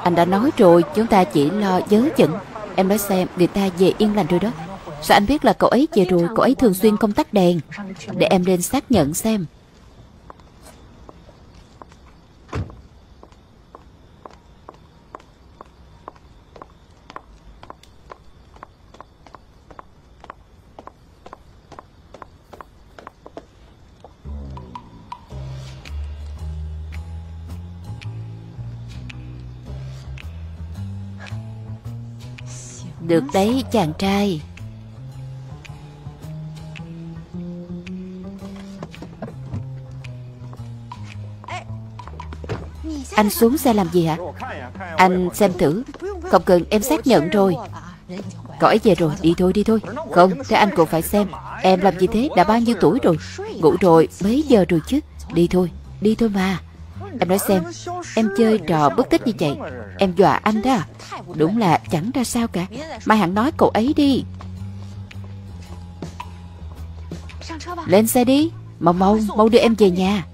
Anh đã nói rồi, chúng ta chỉ lo dớ chừng Em nói xem, người ta về yên lành rồi đó. Sao anh biết là cậu ấy về rồi, cậu ấy thường xuyên không tắt đèn? Để em lên xác nhận xem. Được đấy, chàng trai. Anh xuống xe làm gì hả? Anh xem thử. Không cần, em xác nhận rồi. Cậu ấy về rồi, đi thôi đi thôi. Không, thế anh cũng phải xem. Em làm gì thế? Đã bao nhiêu tuổi rồi? Ngủ rồi, mấy giờ rồi chứ? Đi thôi đi thôi mà. Em nói xem, Em chơi trò bất tích như vậy, Em dọa anh đó à? Đúng là chẳng ra sao cả. Mai hẳn nói cậu ấy đi. Lên xe đi. Mau mau mau đưa em về nhà.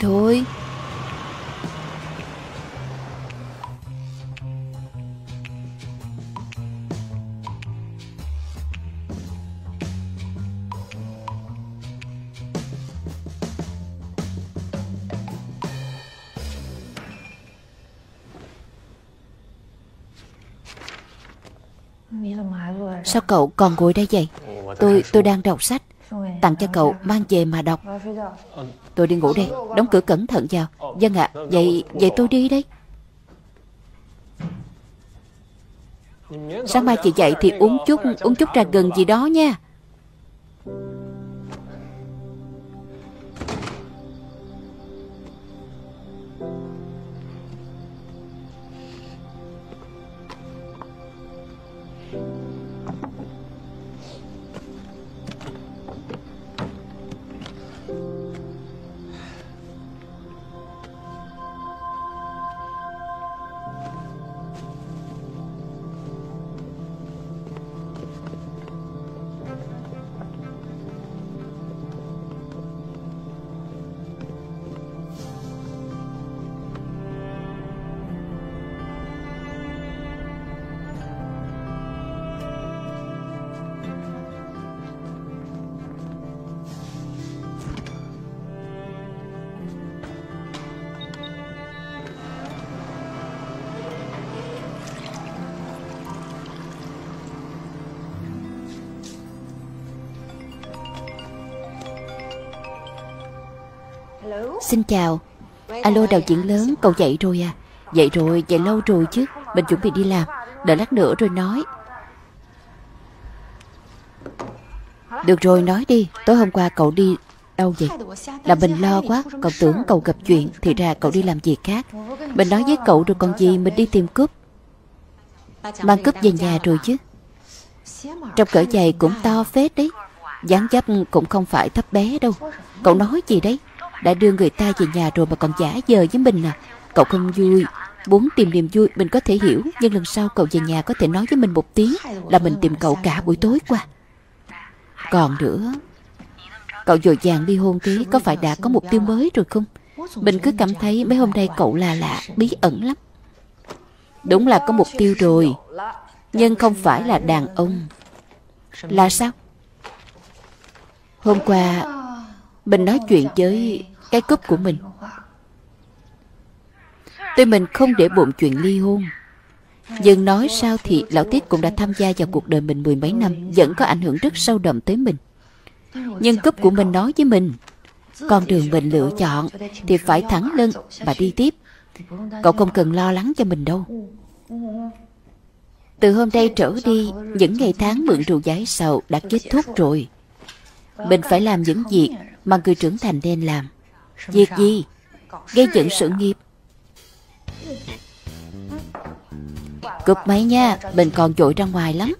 Thôi. Sao cậu còn ngồi đây vậy? Tôi tôi đang đọc sách Tặng cho cậu mang về mà đọc. Tôi đi ngủ đây Đóng cửa cẩn thận vào. Dân ạ à, Vậy vậy tôi đi đấy. Sáng mai chị dậy thì uống chút Uống chút trà gừng gì đó nha. Xin chào. Alo, đạo diễn lớn, Cậu dậy rồi à? Dậy rồi, dậy lâu rồi chứ. Mình chuẩn bị đi làm. Đợi lát nữa rồi nói. Được rồi, nói đi. Tối hôm qua cậu đi đâu vậy? Là mình lo quá. Cậu tưởng cậu gặp chuyện, Thì ra cậu đi làm việc khác. Mình nói với cậu rồi còn gì, Mình đi tìm cướp. Mang cướp về nhà rồi chứ. Trong cỡ giày cũng to phết đấy. Dáng dấp cũng không phải thấp bé đâu. Cậu nói gì đấy? Đã đưa người ta về nhà rồi mà còn giả giờ với mình à. Cậu không vui. Muốn tìm niềm vui, mình có thể hiểu. Nhưng lần sau cậu về nhà có thể nói với mình một tiếng Là mình tìm cậu cả buổi tối qua. Còn nữa, Cậu dội vàng đi hôn thế Có phải đã có mục tiêu mới rồi không? Mình cứ cảm thấy mấy hôm nay cậu là lạ, Bí ẩn lắm. Đúng là có mục tiêu rồi, Nhưng không phải là đàn ông. Là sao? Hôm qua mình nói chuyện với cái cúp của mình. Tuy mình không để bụng chuyện ly hôn, Nhưng nói sao thì Lão Tiết cũng đã tham gia vào cuộc đời mình mười mấy năm, Vẫn có ảnh hưởng rất sâu đậm tới mình. Nhưng cúp của mình nói với mình, Con đường mình lựa chọn Thì phải thẳng lưng và đi tiếp. Cậu không cần lo lắng cho mình đâu. Từ hôm nay trở đi, Những ngày tháng mượn rượu giái sầu đã kết thúc rồi. Mình phải làm những việc mà người trưởng thành nên làm. Việc gì? Gây dựng sự nghiệp. Cụp máy nha, Mình còn dội ra ngoài lắm.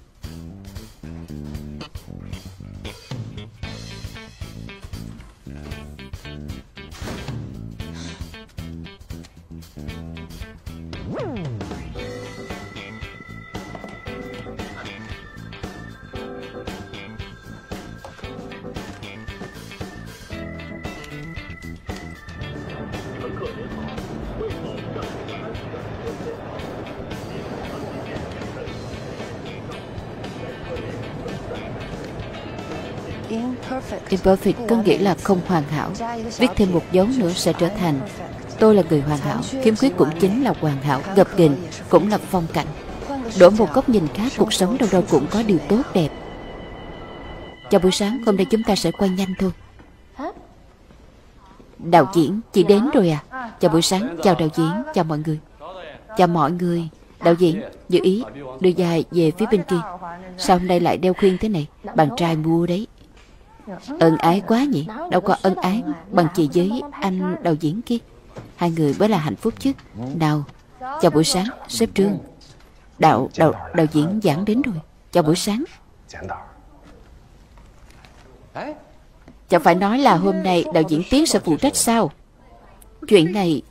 Imperfect có nghĩa là không hoàn hảo. Viết thêm một dấu nữa sẽ trở thành, Tôi là người hoàn hảo Khiếm khuyết cũng chính là hoàn hảo, Gập ghềnh cũng là phong cảnh. Đổi một góc nhìn khác, Cuộc sống đâu đâu cũng có điều tốt đẹp. Chào buổi sáng, Hôm nay chúng ta sẽ quay nhanh thôi. Đạo diễn, Chị đến rồi à. Chào buổi sáng, Chào đạo diễn, Chào mọi người. Chào mọi người. Đạo diễn Dự ý, Đưa dài về phía bên kia. Sao hôm nay lại đeo khuyên thế này? Bạn trai mua đấy. Ân ái quá nhỉ? Đâu có ân ái bằng chị với anh đạo diễn kia. Hai người mới là hạnh phúc chứ. Nào Chào buổi sáng Sếp Trương. Đạo, đạo, đạo diễn giảng đến rồi. Chào buổi sáng. Chẳng phải nói là hôm nay đạo diễn Tiến sẽ phụ trách sao? Chuyện này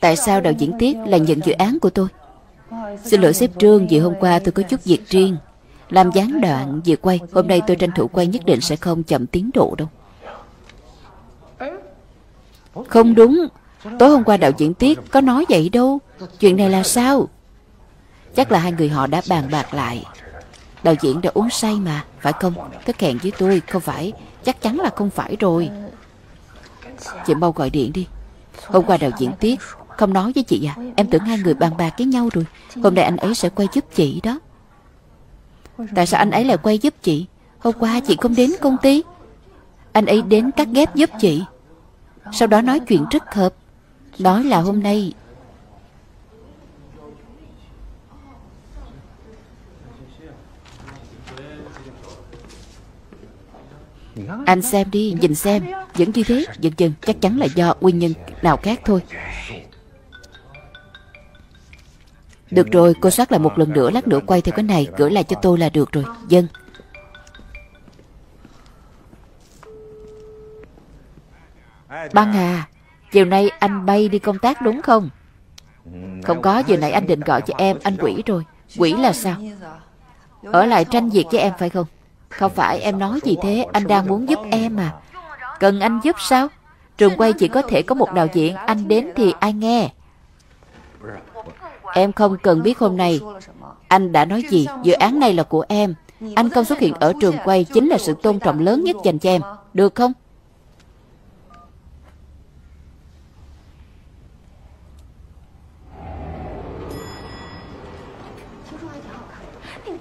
Tại sao đạo diễn Tiết là nhận dự án của tôi? Xin lỗi sếp Trương Vì hôm qua tôi có chút việc riêng. Làm gián đoạn việc quay, Hôm nay tôi tranh thủ quay nhất định sẽ không chậm tiến độ đâu. Không đúng. Tối hôm qua đạo diễn Tiết có nói vậy đâu. Chuyện này là sao? Chắc là hai người họ đã bàn bạc lại. Đạo diễn đã uống say mà, Phải không? Cứ hẹn với tôi, Không phải. Chắc chắn là không phải rồi. Chị mau gọi điện đi. Hôm qua đạo diễn Tiết Không nói với chị à? Em tưởng hai người bàn bạc với nhau rồi. Hôm nay anh ấy sẽ quay giúp chị đó. Tại sao anh ấy lại quay giúp chị? Hôm qua chị không đến công ty. Anh ấy đến cắt ghép giúp chị. Sau đó nói chuyện rất hợp Nói là hôm nay Anh xem đi, nhìn xem. Vẫn như thế, dần dần Chắc chắn là do nguyên nhân nào khác thôi. Được rồi, cô soát lại một lần nữa Lát nữa quay theo cái này Gửi lại cho tôi là được rồi. Dân Băng à Chiều nay anh bay đi công tác đúng không? Không có Giờ nãy anh định gọi cho em Anh quỷ rồi. Quỷ là sao? Ở lại tranh việc với em phải không? Không phải em nói gì thế Anh đang muốn giúp em mà Cần anh giúp sao? Trường quay chỉ có thể có một đạo diễn Anh đến thì ai nghe? Em không cần biết hôm nay. Anh đã nói gì? Dự án này là của em. Anh không xuất hiện ở trường quay Chính là sự tôn trọng lớn nhất dành cho em. Được không?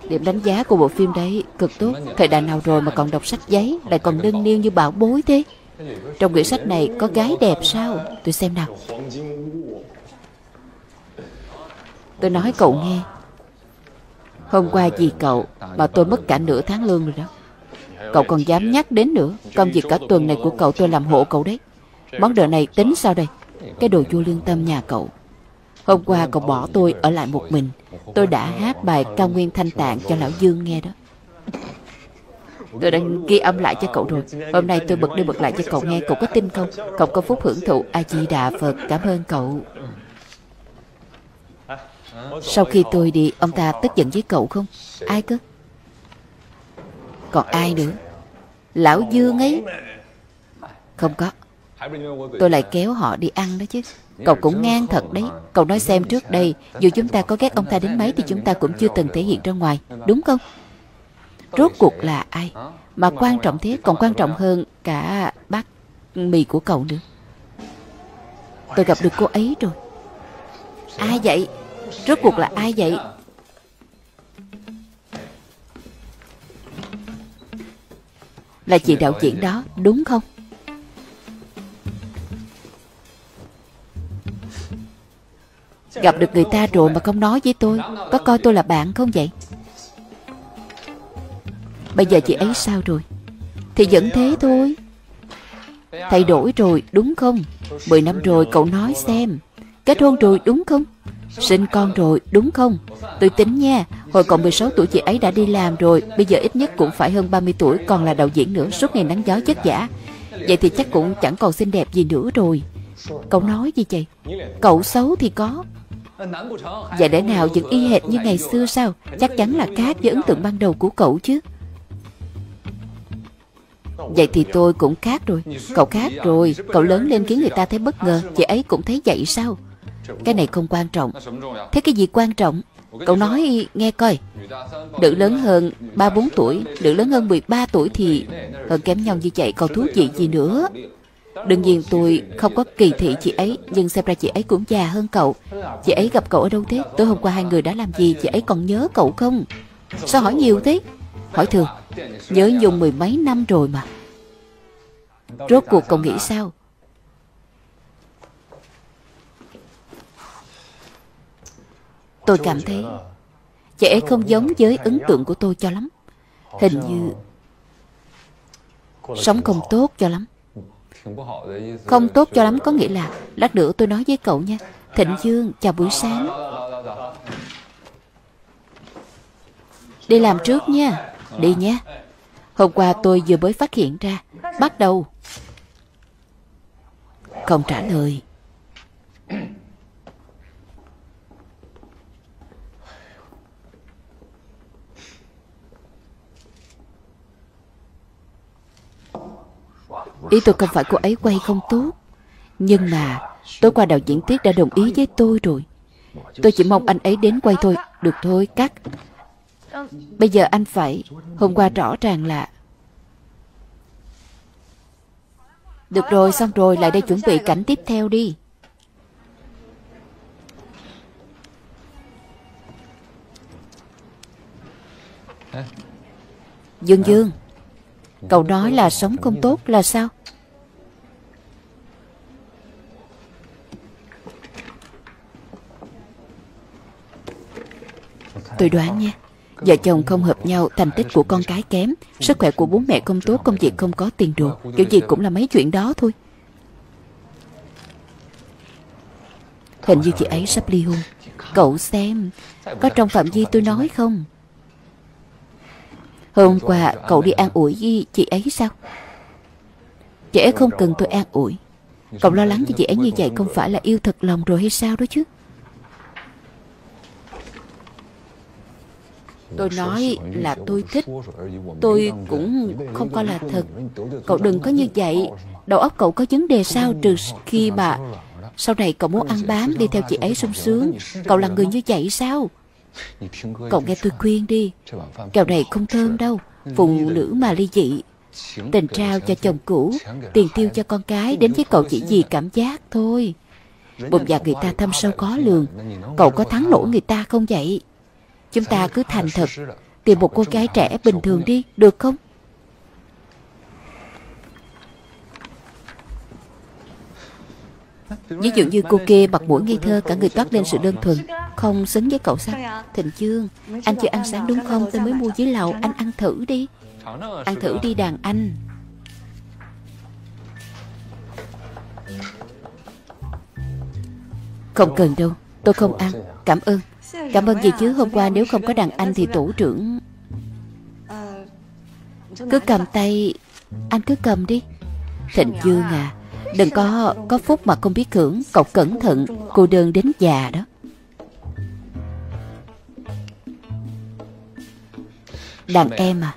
Điểm đánh giá của bộ phim đấy cực tốt. Thời đại nào rồi mà còn đọc sách giấy? Lại còn nâng niu như bảo bối thế? Trong quyển sách này có gái đẹp sao? Tôi xem nào. Tôi nói cậu nghe. Hôm qua vì cậu Mà tôi mất cả nửa tháng lương rồi đó. Cậu còn dám nhắc đến nữa. Công việc cả tuần này của cậu tôi làm hộ cậu đấy. Món nợ này tính sao đây? Cái đồ chua lương tâm nhà cậu. Hôm qua cậu bỏ tôi ở lại một mình. Tôi đã hát bài cao nguyên thanh tạng cho Lão Dương nghe đó. Tôi đã ghi âm lại cho cậu rồi. Hôm nay tôi bật đi bật lại cho cậu nghe. Cậu có tin không? Cậu có phúc hưởng thụ A Di Đà Phật. Cảm ơn cậu. Sau khi tôi đi, Ông ta tức giận với cậu không? Ai cơ? Còn ai nữa? Lão Dương ấy? Không có. Tôi lại kéo họ đi ăn đó chứ. Cậu cũng ngang thật đấy. Cậu nói xem trước đây, Dù chúng ta có ghét ông ta đến mấy Thì chúng ta cũng chưa từng thể hiện ra ngoài. Đúng không? Rốt cuộc là ai? Mà quan trọng thế, Còn quan trọng hơn cả bát mì của cậu nữa. Tôi gặp được cô ấy rồi. Ai vậy? Rốt cuộc là ai vậy? Là chị đạo diễn đó, Đúng không? Gặp được người ta rồi mà không nói với tôi, Có coi tôi là bạn không vậy? Bây giờ chị ấy sao rồi? Thì vẫn thế thôi. Thay đổi rồi, đúng không? Mười năm rồi cậu nói xem. Kết hôn rồi, đúng không? Sinh con rồi, đúng không? Tôi tính nha, Hồi còn 16 tuổi chị ấy đã đi làm rồi, Bây giờ ít nhất cũng phải hơn 30 tuổi, Còn là đạo diễn nữa, Suốt ngày nắng gió chất giả Vậy thì chắc cũng chẳng còn xinh đẹp gì nữa rồi. Cậu nói gì vậy? Cậu xấu thì có. Vậy để nào vẫn y hệt như ngày xưa sao? Chắc chắn là khác với ấn tượng ban đầu của cậu chứ. Vậy thì tôi cũng khác rồi. Cậu khác rồi. Cậu lớn lên khiến người ta thấy bất ngờ. Chị ấy cũng thấy vậy sao? Cái này không quan trọng. Thế cái gì quan trọng? Cậu nói nghe coi. Nữ lớn hơn 3-4 tuổi Nữ lớn hơn 13 tuổi thì Hơn kém nhau như vậy còn thú vị gì nữa? Đương nhiên tôi không có kỳ thị chị ấy Nhưng xem ra chị ấy cũng già hơn cậu. Chị ấy gặp cậu ở đâu thế? Tối hôm qua hai người đã làm gì? Chị ấy còn nhớ cậu không? Sao hỏi nhiều thế? Hỏi thường Nhớ dùng mười mấy năm rồi mà. Rốt cuộc cậu nghĩ sao Tôi cảm thấy Chị ấy không giống với ấn tượng của tôi cho lắm. Hình như Sống không tốt cho lắm. Không tốt cho lắm có nghĩa là Lát nữa tôi nói với cậu nha. Thịnh Dương, chào buổi sáng. Đi làm trước nha. Đi nha Hôm qua tôi vừa mới phát hiện ra. Bắt đầu. Không trả lời. Ý tôi không phải cô ấy quay không tốt. Nhưng mà, Tối qua đạo diễn Tiết đã đồng ý với tôi rồi. Tôi chỉ mong anh ấy đến quay thôi. Được thôi, cắt. Bây giờ anh phải, Hôm qua rõ ràng là Được rồi, xong rồi, lại đây chuẩn bị cảnh tiếp theo đi. Dương Dương, Cậu nói là sống không tốt là sao? Tôi đoán nha Vợ chồng không hợp nhau, Thành tích của con cái kém, Sức khỏe của bố mẹ không tốt, Công việc không có tiền đồ. Kiểu gì cũng là mấy chuyện đó thôi. Hình như chị ấy sắp ly hôn. Cậu xem, Có trong phạm vi tôi nói không? Hôm qua cậu đi an ủi với chị ấy sao? Chị ấy không cần tôi an ủi. Cậu lo lắng cho chị ấy như vậy Không phải là yêu thật lòng rồi hay sao đó chứ? Tôi nói là tôi thích. Tôi cũng không coi là thật. Cậu đừng có như vậy. Đầu óc cậu có vấn đề sao Trừ khi mà Sau này cậu muốn ăn bám đi theo chị ấy sung sướng. Cậu là người như vậy sao? Cậu nghe tôi khuyên đi. Kẹo này không thơm đâu. Phụ nữ mà ly dị Tình trao cho chồng cũ Tiền tiêu cho con cái Đến với cậu chỉ vì cảm giác thôi. Bụng dạ người ta thâm sâu có lường. Cậu có thắng nổi người ta không vậy Chúng ta cứ thành thật. Tìm một cô gái trẻ bình thường đi Được không? Ví dụ như cô kia mặt mũi ngây thơ Cả người toát lên sự đơn thuần Không xứng với cậu sao? Thịnh Dương Anh chưa ăn sáng đúng không? Tôi mới mua dưới lầu Anh ăn thử đi. Ăn thử đi đàn anh. Không cần đâu Tôi không ăn. Cảm ơn Cảm ơn gì chứ, Hôm qua nếu không có đàn anh Thì tổ trưởng. Cứ cầm tay, Anh cứ cầm đi. Thịnh Dương à Đừng có có phúc mà không biết hưởng, Cậu cẩn thận, Cô đơn đến già đó. Đàn em à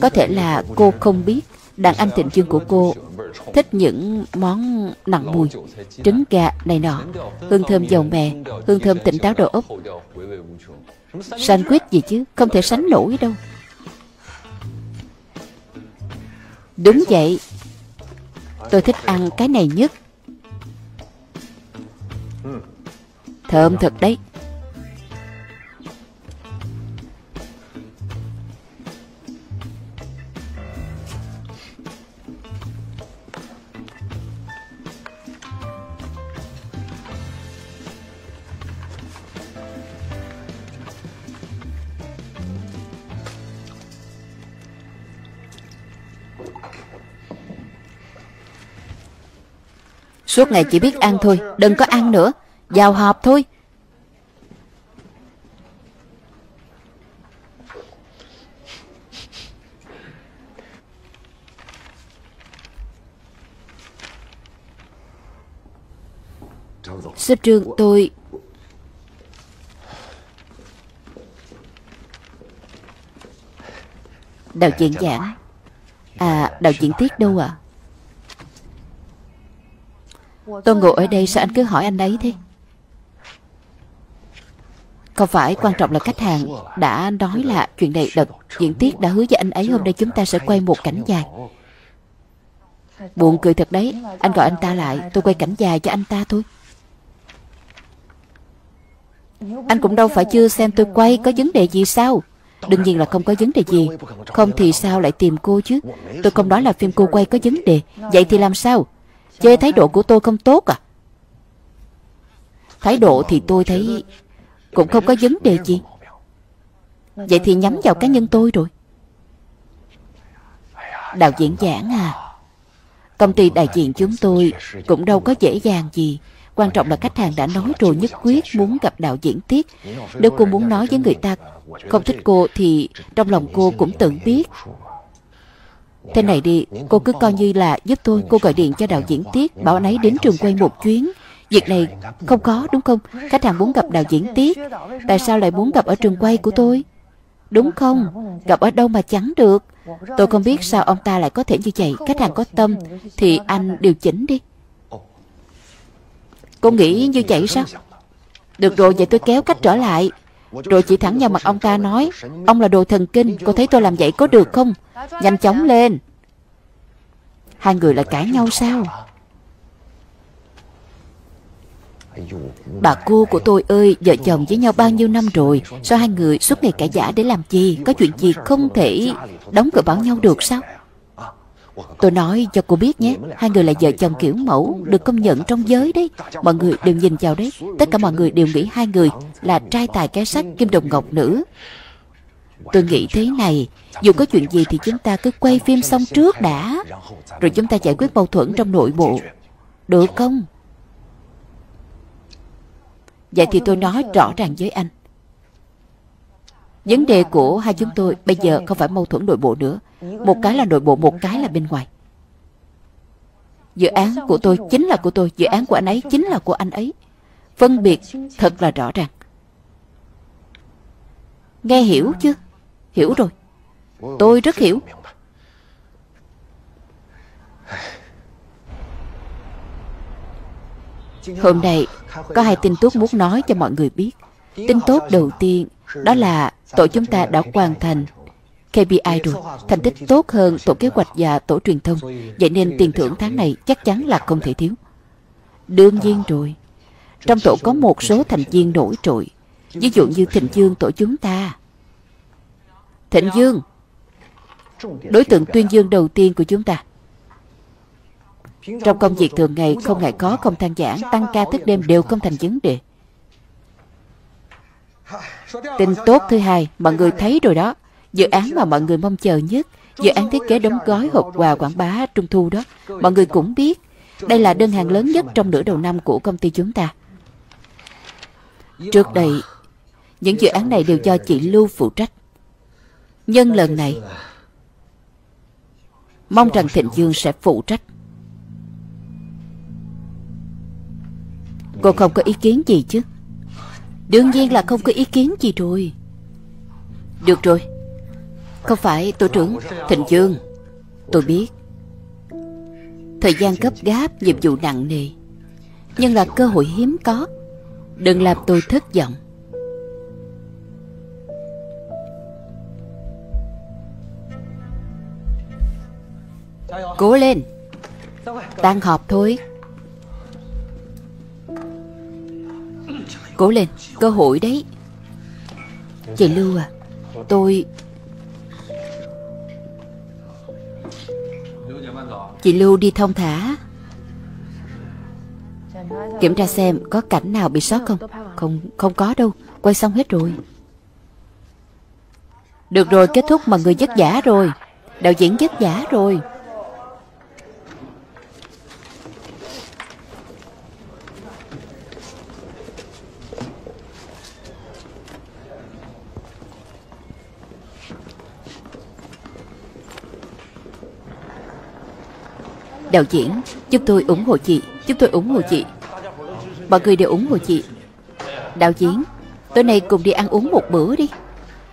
Có thể là cô không biết, Đàn anh thịnh dương của cô Thích những món nặng mùi, Trứng gà này nọ, Hương thơm dầu mè, Hương thơm tỉnh táo đầu ốc Sandwich gì chứ? Không thể sánh nổi đâu. Đúng vậy. Tôi thích ăn cái này nhất. Thơm thật đấy. Suốt ngày chỉ biết ăn thôi Đừng có ăn nữa. Vào họp thôi. Sếp trương tôi Đạo diễn giảng À đạo diễn tiết đâu ạ? à? Tôi ngồi ở đây sao anh cứ hỏi anh ấy thế? Không phải quan trọng là khách hàng Đã nói là chuyện này đợt diễn tiết đã hứa với anh ấy Hôm nay chúng ta sẽ quay một cảnh dài? Buồn cười thật đấy, Anh gọi anh ta lại, Tôi quay cảnh dài cho anh ta thôi. Anh cũng đâu phải chưa xem tôi quay Có vấn đề gì sao? Đương nhiên là không có vấn đề gì. Không thì sao lại tìm cô chứ? Tôi không nói là phim cô quay có vấn đề. Vậy thì làm sao? Chê thái độ của tôi không tốt à Thái độ thì tôi thấy Cũng không có vấn đề gì Vậy thì nhắm vào cá nhân tôi rồi Đạo diễn giảng à Công ty đại diện chúng tôi Cũng đâu có dễ dàng gì Quan trọng là khách hàng đã nói rồi nhất quyết muốn gặp đạo diễn Tiết. Nếu cô muốn nói với người ta không thích cô thì trong lòng cô cũng tự biết. Thế này đi, cô cứ coi như là giúp tôi. Cô gọi điện cho đạo diễn Tiết, bảo anh ấy đến trường quay một chuyến. Việc này không có đúng không? Khách hàng muốn gặp đạo diễn Tiết. Tại sao lại muốn gặp ở trường quay của tôi? Đúng không? Gặp ở đâu mà chẳng được. Tôi không biết sao ông ta lại có thể như vậy. Khách hàng có tâm thì anh điều chỉnh đi. Cô nghĩ như vậy sao Được rồi vậy tôi kéo cách trở lại rồi chỉ thẳng vào mặt ông ta nói, Ông là đồ thần kinh Cô thấy tôi làm vậy có được không? Nhanh chóng lên. Hai người lại cãi nhau sao? Bà cô của tôi ơi, Vợ chồng với nhau bao nhiêu năm rồi, Sao hai người suốt ngày cãi giả để làm gì? Có chuyện gì không thể Đóng cửa bảo nhau được sao? Tôi nói cho cô biết nhé, Hai người là vợ chồng kiểu mẫu, Được công nhận trong giới đấy. Mọi người đều nhìn vào đấy. Tất cả mọi người đều nghĩ hai người Là trai tài cái sắc kim đồng ngọc nữ. Tôi nghĩ thế này, Dù có chuyện gì thì chúng ta cứ quay phim xong trước đã, Rồi chúng ta giải quyết mâu thuẫn trong nội bộ. Được không? Vậy thì tôi nói rõ ràng với anh. Vấn đề của hai chúng tôi bây giờ không phải mâu thuẫn nội bộ nữa một cái là nội bộ, một cái là bên ngoài. Dự án của tôi chính là của tôi, dự án của anh ấy chính là của anh ấy. Phân biệt thật là rõ ràng. Nghe hiểu chứ? Hiểu rồi. Tôi rất hiểu. Hôm nay có hai tin tốt muốn nói cho mọi người biết. Tin tốt đầu tiên đó là tổ chúng ta đã hoàn thành KPI rồi, thành tích tốt hơn tổ kế hoạch và tổ truyền thông. Vậy nên tiền thưởng tháng này chắc chắn là không thể thiếu. Đương nhiên rồi. Trong tổ có một số thành viên nổi trội. Ví dụ như Thịnh Dương tổ chúng ta. Thịnh Dương, đối tượng tuyên dương đầu tiên của chúng ta. Trong công việc thường ngày không ngại có không than giảng, tăng ca thức đêm đều không thành vấn đề. Tin tốt thứ hai, mọi người thấy rồi đó. Dự án mà mọi người mong chờ nhất, dự án thiết kế đóng gói hộp quà quảng bá trung thu đó, mọi người cũng biết. Đây là đơn hàng lớn nhất trong nửa đầu năm của công ty chúng ta. Trước đây, những dự án này đều do chị Lưu phụ trách. Nhân lần này, mong rằng Thịnh Dương sẽ phụ trách. Cô không có ý kiến gì chứ? Đương nhiên là không có ý kiến gì rồi. Được rồi, không phải tổ trưởng Thịnh Dương. Tôi biết. Thời gian cấp gáp nhiệm vụ nặng nề. Nhưng là cơ hội hiếm có. Đừng làm tôi thất vọng. Cố lên. Tan họp thôi. Cố lên, Cơ hội đấy. Chị Lưu à Tôi Chị Lưu đi thông thả. Kiểm tra xem có cảnh nào bị sót không. Không không có đâu, Quay xong hết rồi. Được rồi, kết thúc mà người vất giả rồi. Đạo diễn vất giả rồi. Đạo diễn, Giúp tôi ủng hộ chị, Giúp tôi ủng hộ chị. Mọi người đều ủng hộ chị. Đạo diễn, Tối nay cùng đi ăn uống một bữa đi.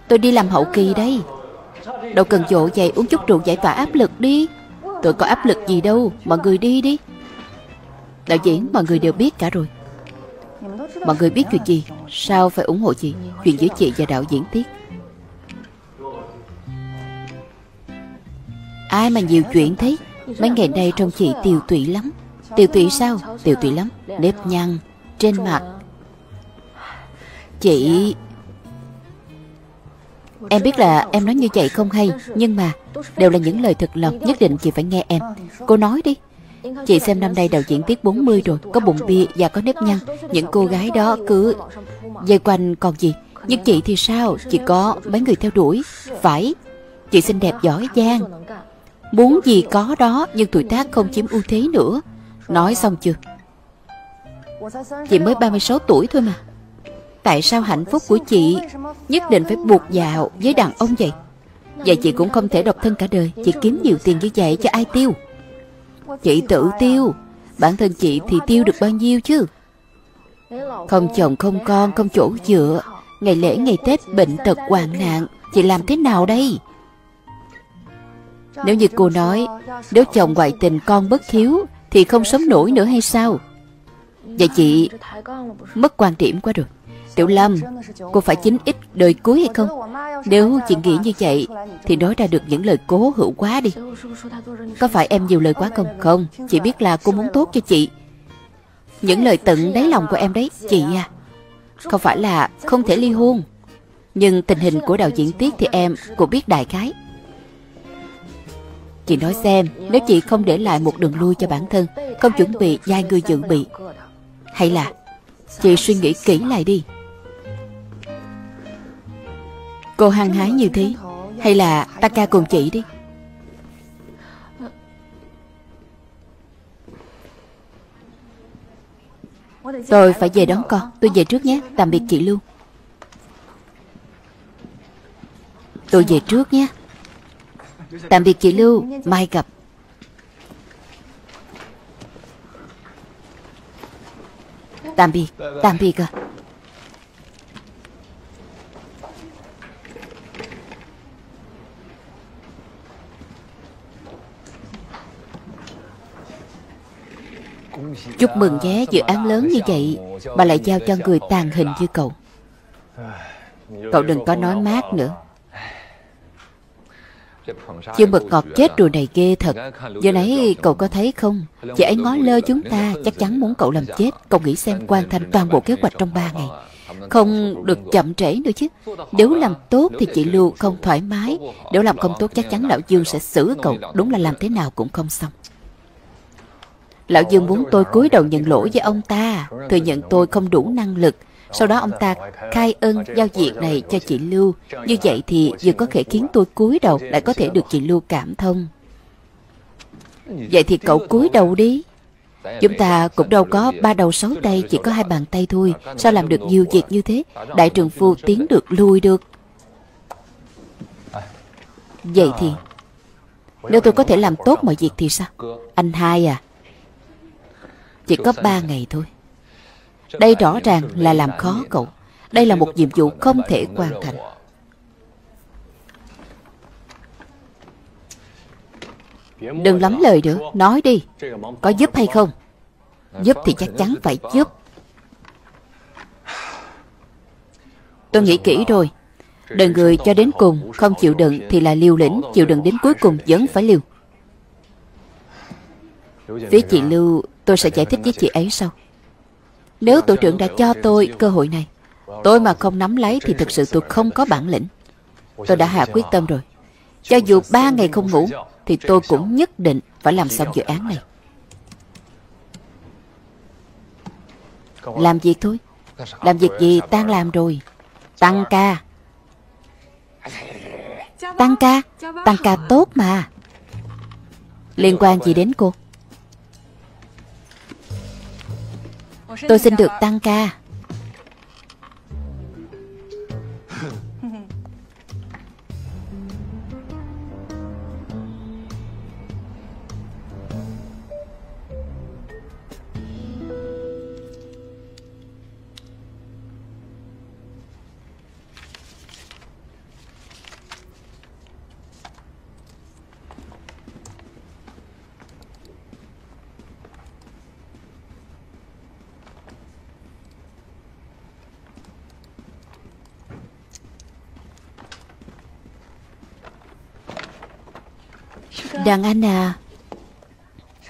Tôi đi làm hậu kỳ đây. Đâu cần dỗ vậy uống chút rượu giải tỏa áp lực đi. Tôi có áp lực gì đâu, Mọi người đi đi. Đạo diễn, mọi người đều biết cả rồi. Mọi người biết chuyện gì? Sao phải ủng hộ chị? Chuyện giữa chị và đạo diễn Tiết Ai mà nhiều chuyện thế? Mấy ngày nay trông chị tiều tụy lắm. Tiều tụy sao? Tiều tụy lắm. Nếp nhăn Trên mặt. Chị Em biết là em nói như vậy không hay, Nhưng mà Đều là những lời thật lòng, Nhất định chị phải nghe em. Cô nói đi. Chị xem năm nay đạo diễn tiết 40 rồi, Có bụng bia và có nếp nhăn. Những cô gái đó cứ Dây quanh còn gì? Nhưng chị thì sao? Chị có mấy người theo đuổi? Phải. Chị xinh đẹp giỏi giang. Muốn gì có đó, Nhưng tuổi tác không chiếm ưu thế nữa. Nói xong chưa? Chị mới 36 tuổi thôi mà. Tại sao hạnh phúc của chị Nhất định phải buộc vào với đàn ông vậy? Vậy chị cũng không thể độc thân cả đời, Chị kiếm nhiều tiền như vậy cho ai tiêu? Chị tự tiêu. Bản thân chị thì tiêu được bao nhiêu chứ? Không chồng, không con, không chỗ dựa. Ngày lễ, ngày Tết, bệnh tật, hoạn nạn. Chị làm thế nào đây? Nếu như cô nói, Nếu chồng ngoại tình con bất hiếu, Thì không sống nổi nữa hay sao? Vậy chị Mất quan điểm quá rồi. Tiểu Lâm, Cô phải chính ít đời cuối hay không? Nếu chị nghĩ như vậy, Thì nói ra được những lời cố hữu quá đi. Có phải em nhiều lời quá không? Không, Chị biết là cô muốn tốt cho chị. Những lời tận đáy lòng của em đấy, Chị à. Không phải là không thể ly hôn, Nhưng tình hình của đạo diễn Tiết thì em cũng biết đại khái. Chị nói xem, Nếu chị không để lại một đường lui cho bản thân, Không chuẩn bị giai người dự bị. Hay là, Chị suy nghĩ kỹ lại đi. Cô hăng hái như thế, Hay là ta ca cùng chị đi? Tôi phải về đón con, Tôi về trước nhé, Tạm biệt chị Lưu. Tôi về trước nhé. Tạm biệt chị Lưu Mai gặp. Tạm biệt Tạm biệt à Chúc mừng nhé Dự án lớn như vậy Bà lại giao cho người tàn hình như cậu. Cậu đừng có nói mát nữa Chương mực ngọt chết rồi này ghê thật. Giờ nãy cậu có thấy không? Chị ấy ngó lơ chúng ta Chắc chắn muốn cậu làm chết. Cậu nghĩ xem hoàn thành toàn bộ kế hoạch trong 3 ngày. Không được chậm trễ nữa chứ. Nếu làm tốt thì chị Lưu không thoải mái. Nếu làm không tốt chắc chắn Lão Dương sẽ xử cậu. Đúng là làm thế nào cũng không xong. Lão Dương muốn tôi cúi đầu nhận lỗi với ông ta Thừa nhận tôi không đủ năng lực sau đó ông ta khai ân giao việc này cho chị Lưu. Như vậy thì vừa có thể khiến tôi cúi đầu Lại có thể được chị Lưu cảm thông. Vậy thì cậu cúi đầu đi. Chúng ta cũng đâu có ba đầu sáu tay, Chỉ có hai bàn tay thôi. Sao làm được nhiều việc như thế? Đại trường phu tiến được lui được. Vậy thì, Nếu tôi có thể làm tốt mọi việc thì sao? Anh hai à chỉ có ba ngày thôi. Đây rõ ràng là làm khó cậu. Đây là một nhiệm vụ không thể hoàn thành. Đừng lắm lời nữa. Nói đi. Có giúp hay không? Giúp thì chắc chắn phải giúp. Tôi nghĩ kỹ rồi. Đời người cho đến cùng Không chịu đựng thì là liều lĩnh. Chịu đựng đến cuối cùng vẫn phải liều. Phía chị Lưu, Tôi sẽ giải thích với chị ấy sau. Nếu tổ trưởng đã cho tôi cơ hội này, Tôi mà không nắm lấy Thì thực sự tôi không có bản lĩnh. Tôi đã hạ quyết tâm rồi. Cho dù ba ngày không ngủ, Thì tôi cũng nhất định phải làm xong dự án này. Làm việc thôi. Làm việc gì tan làm rồi? Tăng ca. Tăng ca. Tăng ca tốt mà. Liên quan gì đến cô? Tôi xin được tăng ca. Đàn anh à.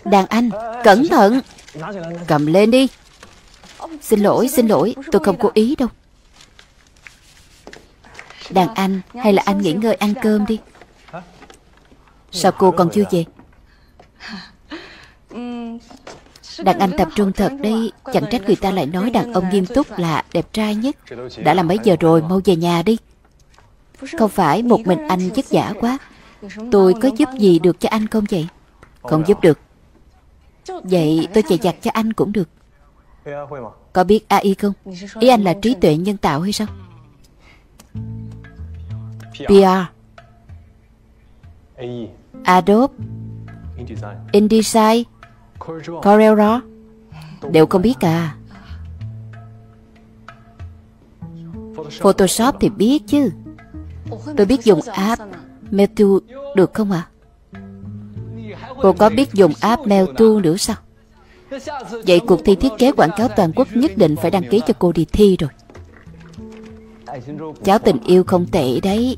Đàn anh, Cẩn thận. Cầm lên đi. Xin lỗi xin lỗi, Tôi không cố ý đâu. Đàn anh, Hay là anh nghỉ ngơi ăn cơm đi. Sao cô còn chưa về? Đàn anh tập trung thật đi Chẳng trách người ta lại nói đàn ông nghiêm túc là đẹp trai nhất. Đã là mấy giờ rồi, mau về nhà đi. Không phải một mình anh vất vả quá. Tôi có giúp gì được cho anh không vậy? Không giúp được. Vậy tôi chạy giặt cho anh cũng được. Có biết AI không? Ý anh là trí tuệ nhân tạo hay sao? PR Adobe. InDesign. Corel Raw Đều không biết à. Photoshop thì biết chứ. Tôi biết dùng app. Metu được không ạ? À? Cô có biết dùng app Metu nữa sao? Vậy cuộc thi thiết kế quảng cáo toàn quốc nhất định phải đăng ký cho cô đi thi rồi Cháu tình yêu không tệ đấy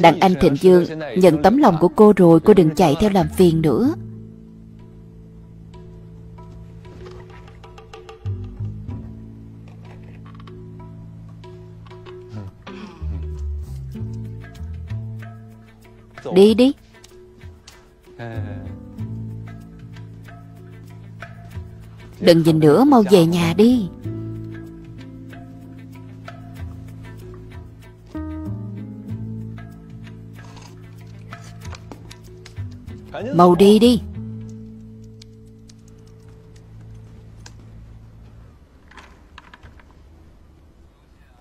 Đặng anh Thịnh Dương, nhận tấm lòng của cô rồi, Cô đừng chạy theo làm phiền nữa Đi đi. Đừng nhìn nữa mau về nhà đi. Mau đi đi.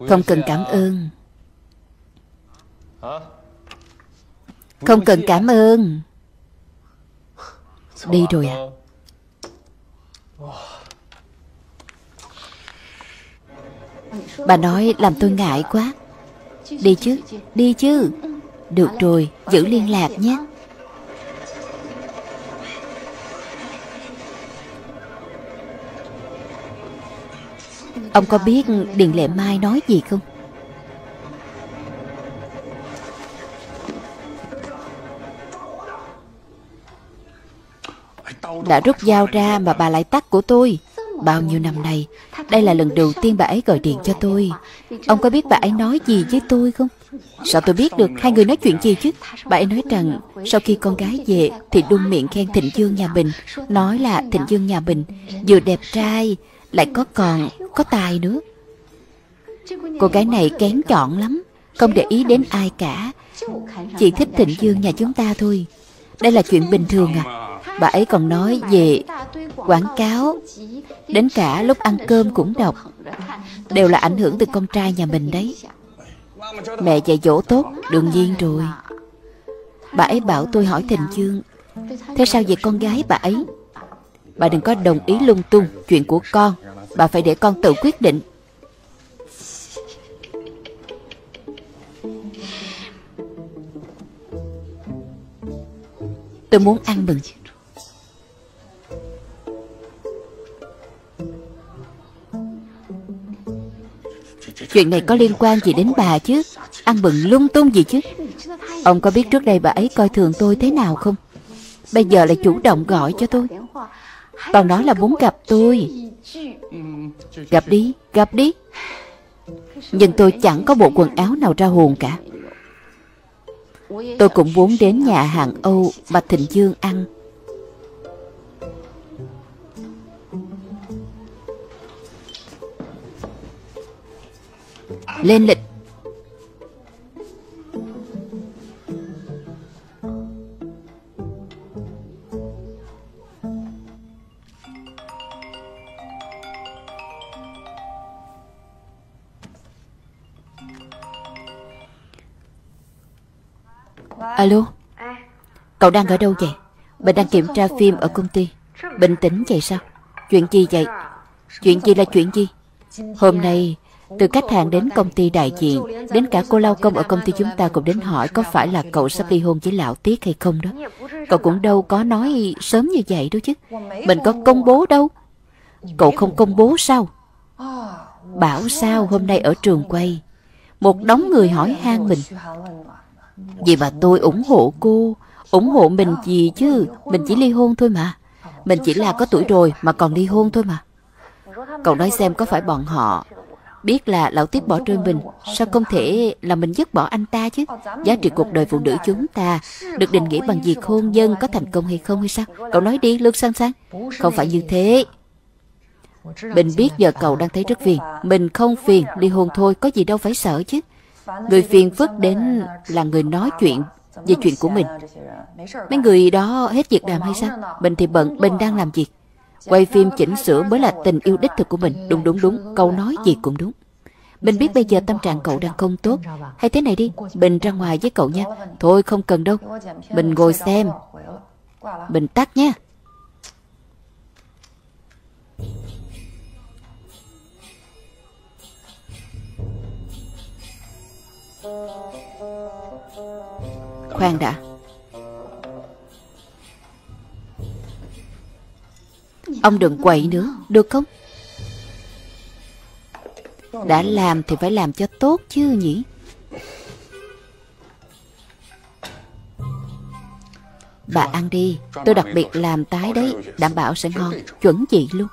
Không cần cảm ơn Không cần cảm ơn. Đi rồi à Bà nói làm tôi ngại quá. Đi chứ Đi chứ. Được rồi Giữ liên lạc nhé. Ông có biết Điền Lệ Mai nói gì không? Đã rút dao ra mà bà lại tắt của tôi. Bao nhiêu năm nay, Đây là lần đầu tiên bà ấy gọi điện cho tôi. Ông có biết bà ấy nói gì với tôi không? Sao tôi biết được hai người nói chuyện gì chứ? Bà ấy nói rằng, Sau khi con gái về Thì đun miệng khen Thịnh Dương nhà Bình Nói là Thịnh Dương nhà Bình Vừa đẹp trai, Lại có còn, Có tài nữa. Cô gái này kén chọn lắm, Không để ý đến ai cả. Chỉ thích Thịnh Dương nhà chúng ta thôi. Đây là chuyện bình thường à. Bà ấy còn nói về quảng cáo, Đến cả lúc ăn cơm cũng đọc Đều là ảnh hưởng từ con trai nhà mình đấy. Mẹ dạy dỗ tốt, Đương nhiên rồi. Bà ấy bảo tôi hỏi Thịnh Dương, Thế sao về con gái bà ấy? Bà đừng có đồng ý lung tung Chuyện của con, Bà phải để con tự quyết định. Tôi muốn ăn mừng. Chuyện này có liên quan gì đến bà chứ? Ăn bừng lung tung gì chứ? Ông có biết trước đây bà ấy coi thường tôi thế nào không? Bây giờ lại chủ động gọi cho tôi. Còn nói là muốn gặp tôi. Gặp đi, gặp đi. Nhưng tôi chẳng có bộ quần áo nào ra hồn cả. Tôi cũng muốn đến nhà hàng Âu mà Thịnh Dương ăn. Lên lịch. Alo, Cậu đang ở đâu vậy? Bình đang kiểm tra phim ở công ty. Bình tĩnh vậy sao? Chuyện gì vậy? Chuyện gì là chuyện gì? Hôm nay từ khách hàng đến công ty đại diện, Đến cả cô lao công ở công ty chúng ta cũng đến hỏi Có phải là cậu sắp ly hôn với lão Tiết hay không đó. Cậu cũng đâu có nói sớm như vậy đâu chứ. Mình có công bố đâu. Cậu không công bố sao? Bảo sao hôm nay ở trường quay? Một đống người hỏi han mình. Vì mà tôi ủng hộ cô. Ủng hộ mình gì chứ? Mình chỉ ly hôn thôi mà. Mình chỉ là có tuổi rồi mà còn ly hôn thôi mà. Cậu nói xem có phải bọn họ Biết là lão tiếp bỏ rơi mình Sao không thể là mình dứt bỏ anh ta chứ? Giá trị cuộc đời phụ nữ chúng ta Được định nghĩa bằng việc hôn nhân có thành công hay không hay sao? Cậu nói đi Lương Sang Sang. Không phải như thế. Mình biết giờ cậu đang thấy rất phiền. Mình không phiền Ly hôn thôi Có gì đâu phải sợ chứ. Người phiền phức đến là người nói chuyện về chuyện của mình. Mấy người đó hết việc làm hay sao? Mình thì bận, mình đang làm việc. Quay phim chỉnh sửa mới là tình yêu đích thực của mình. Đúng đúng đúng, câu nói gì cũng đúng. Mình biết bây giờ tâm trạng cậu đang không tốt. Hay thế này đi. Bình ra ngoài với cậu nha. Thôi không cần đâu. Mình ngồi xem. Bình tắt nha. Khoan đã. Ông đừng quậy nữa, Được không? Đã làm thì phải làm cho tốt chứ nhỉ? Bà ăn đi, Tôi đặc biệt làm tái đấy, Đảm bảo sẽ ngon, Chuẩn chị luôn.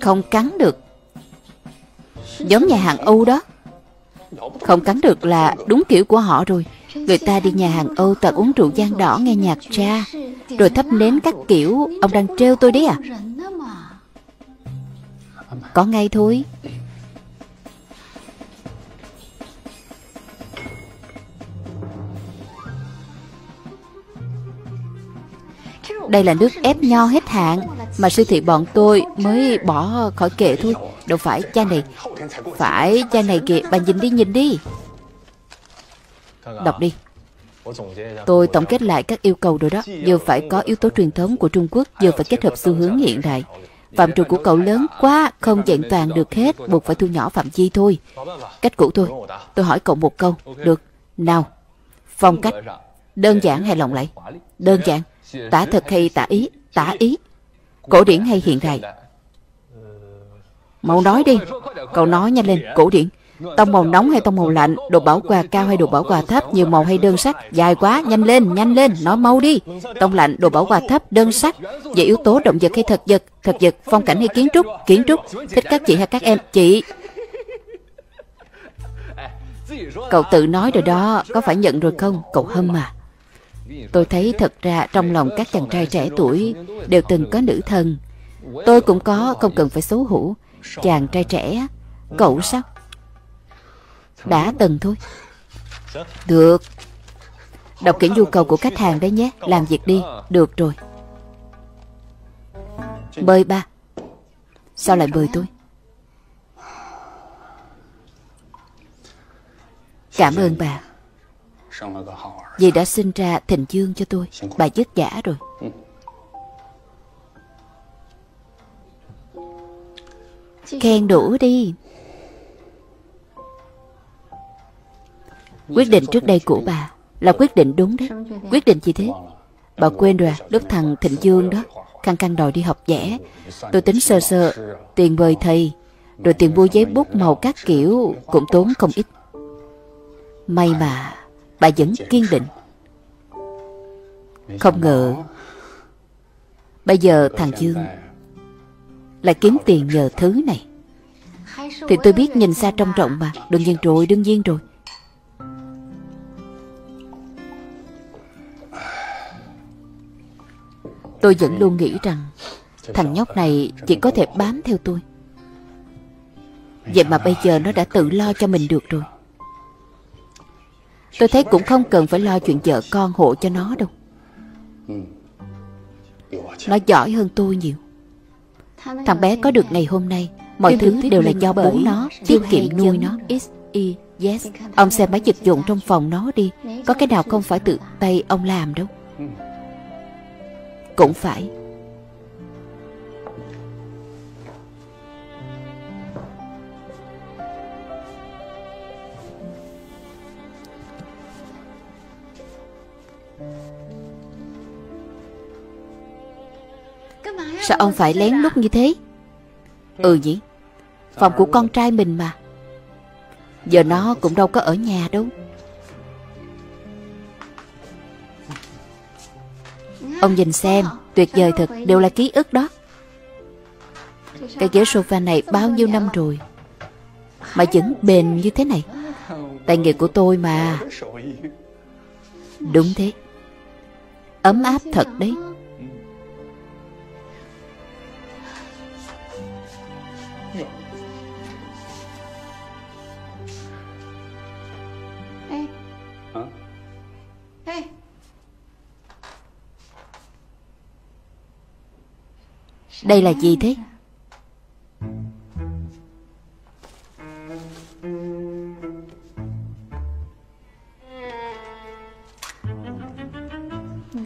Không cắn được. Giống nhà hàng Âu đó. Không cắn được là đúng kiểu của họ rồi. Người ta đi nhà hàng Âu toàn uống rượu giang đỏ nghe nhạc cha Rồi thắp nến các kiểu. Ông đang trêu tôi đấy à? Có ngay thôi. Đây là nước ép nho hết hạn. Mà siêu thị bọn tôi mới bỏ khỏi kệ thôi. Đâu phải chai này, Phải chai này kìa. Bà nhìn đi nhìn đi. Đọc đi. Tôi tổng kết lại các yêu cầu rồi đó. Vừa phải có yếu tố truyền thống của Trung Quốc. Vừa phải kết hợp xu hướng hiện đại. Phạm trù của cậu lớn quá, Không dạng toàn được hết. Buộc phải thu nhỏ phạm vi thôi. Cách cũ thôi. Tôi hỏi cậu một câu. Được. Nào. Phong cách. Đơn giản hay lộng lẫy? Đơn giản. Tả thực hay tả ý Tả ý. Cổ điển hay hiện đại? Mau nói đi. Cậu nói nhanh lên, Cổ điển. Tông màu nóng hay tông màu lạnh? Đồ bảo quà cao hay đồ bảo quà thấp? Nhiều màu hay đơn sắc? Dài quá, Nhanh lên Nhanh lên. Nói mau đi. Tông lạnh, đồ bảo quà thấp, Đơn sắc. Về yếu tố động vật hay thực vật? Thực vật, Phong cảnh hay kiến trúc? Kiến trúc. Thích các chị hay các em? Chị. Cậu tự nói rồi đó. Có phải nhận rồi không? Cậu hâm mà Tôi thấy thật ra trong lòng các chàng trai trẻ tuổi đều từng có nữ thần. Tôi cũng có, không cần phải xấu hổ. Chàng trai trẻ, cậu sao? Đã từng thôi. Được. Đọc kỹ nhu cầu của khách hàng đấy nhé. Làm việc đi. Được rồi. Mời ba. Sao lại mời tôi? Cảm ơn bà. Vì đã sinh ra thịnh dương cho tôi Bà dứt giả rồi. Khen đủ đi. Quyết định trước đây của bà Là quyết định đúng đấy. Quyết định gì thế? Bà quên rồi. à Lúc thằng Thịnh Dương đó Căng căng đòi đi học vẽ. Tôi tính sơ sơ Tiền mời thầy Rồi tiền mua giấy bút màu các kiểu Cũng tốn không ít. May mà bà vẫn kiên định. Không ngờ, bây giờ thằng dương lại kiếm tiền nhờ thứ này. Thì tôi biết nhìn xa trông rộng mà, đương nhiên rồi, đương nhiên rồi. Tôi vẫn luôn nghĩ rằng thằng nhóc này chỉ có thể bám theo tôi. Vậy mà bây giờ nó đã tự lo cho mình được rồi. Tôi thấy cũng không cần phải lo chuyện vợ con hộ cho nó đâu. Nó giỏi hơn tôi nhiều. Thằng bé có được ngày hôm nay Mọi thứ đều là do bố nó Tiết kiệm nuôi nó. Yes Ông xem mấy vật dụng trong phòng nó đi. Có cái nào không phải tự tay ông làm đâu? Cũng phải Sao ông phải lén lút như thế? Ừ nhỉ, Phòng của con trai mình mà. Giờ nó cũng đâu có ở nhà đâu. Ông nhìn xem, Tuyệt vời thật, Đều là ký ức đó. Cái ghế sofa này bao nhiêu năm rồi? Mà vẫn bền như thế này. Tài nghệ của tôi mà. Đúng thế. Ấm áp thật đấy. Đây là gì thế?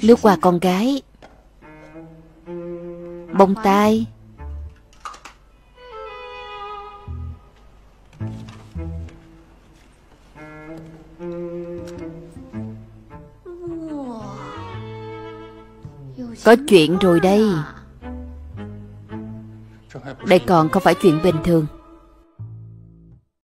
Nước quà con gái. Bông tai. Có chuyện rồi đây đây còn không phải chuyện bình thường.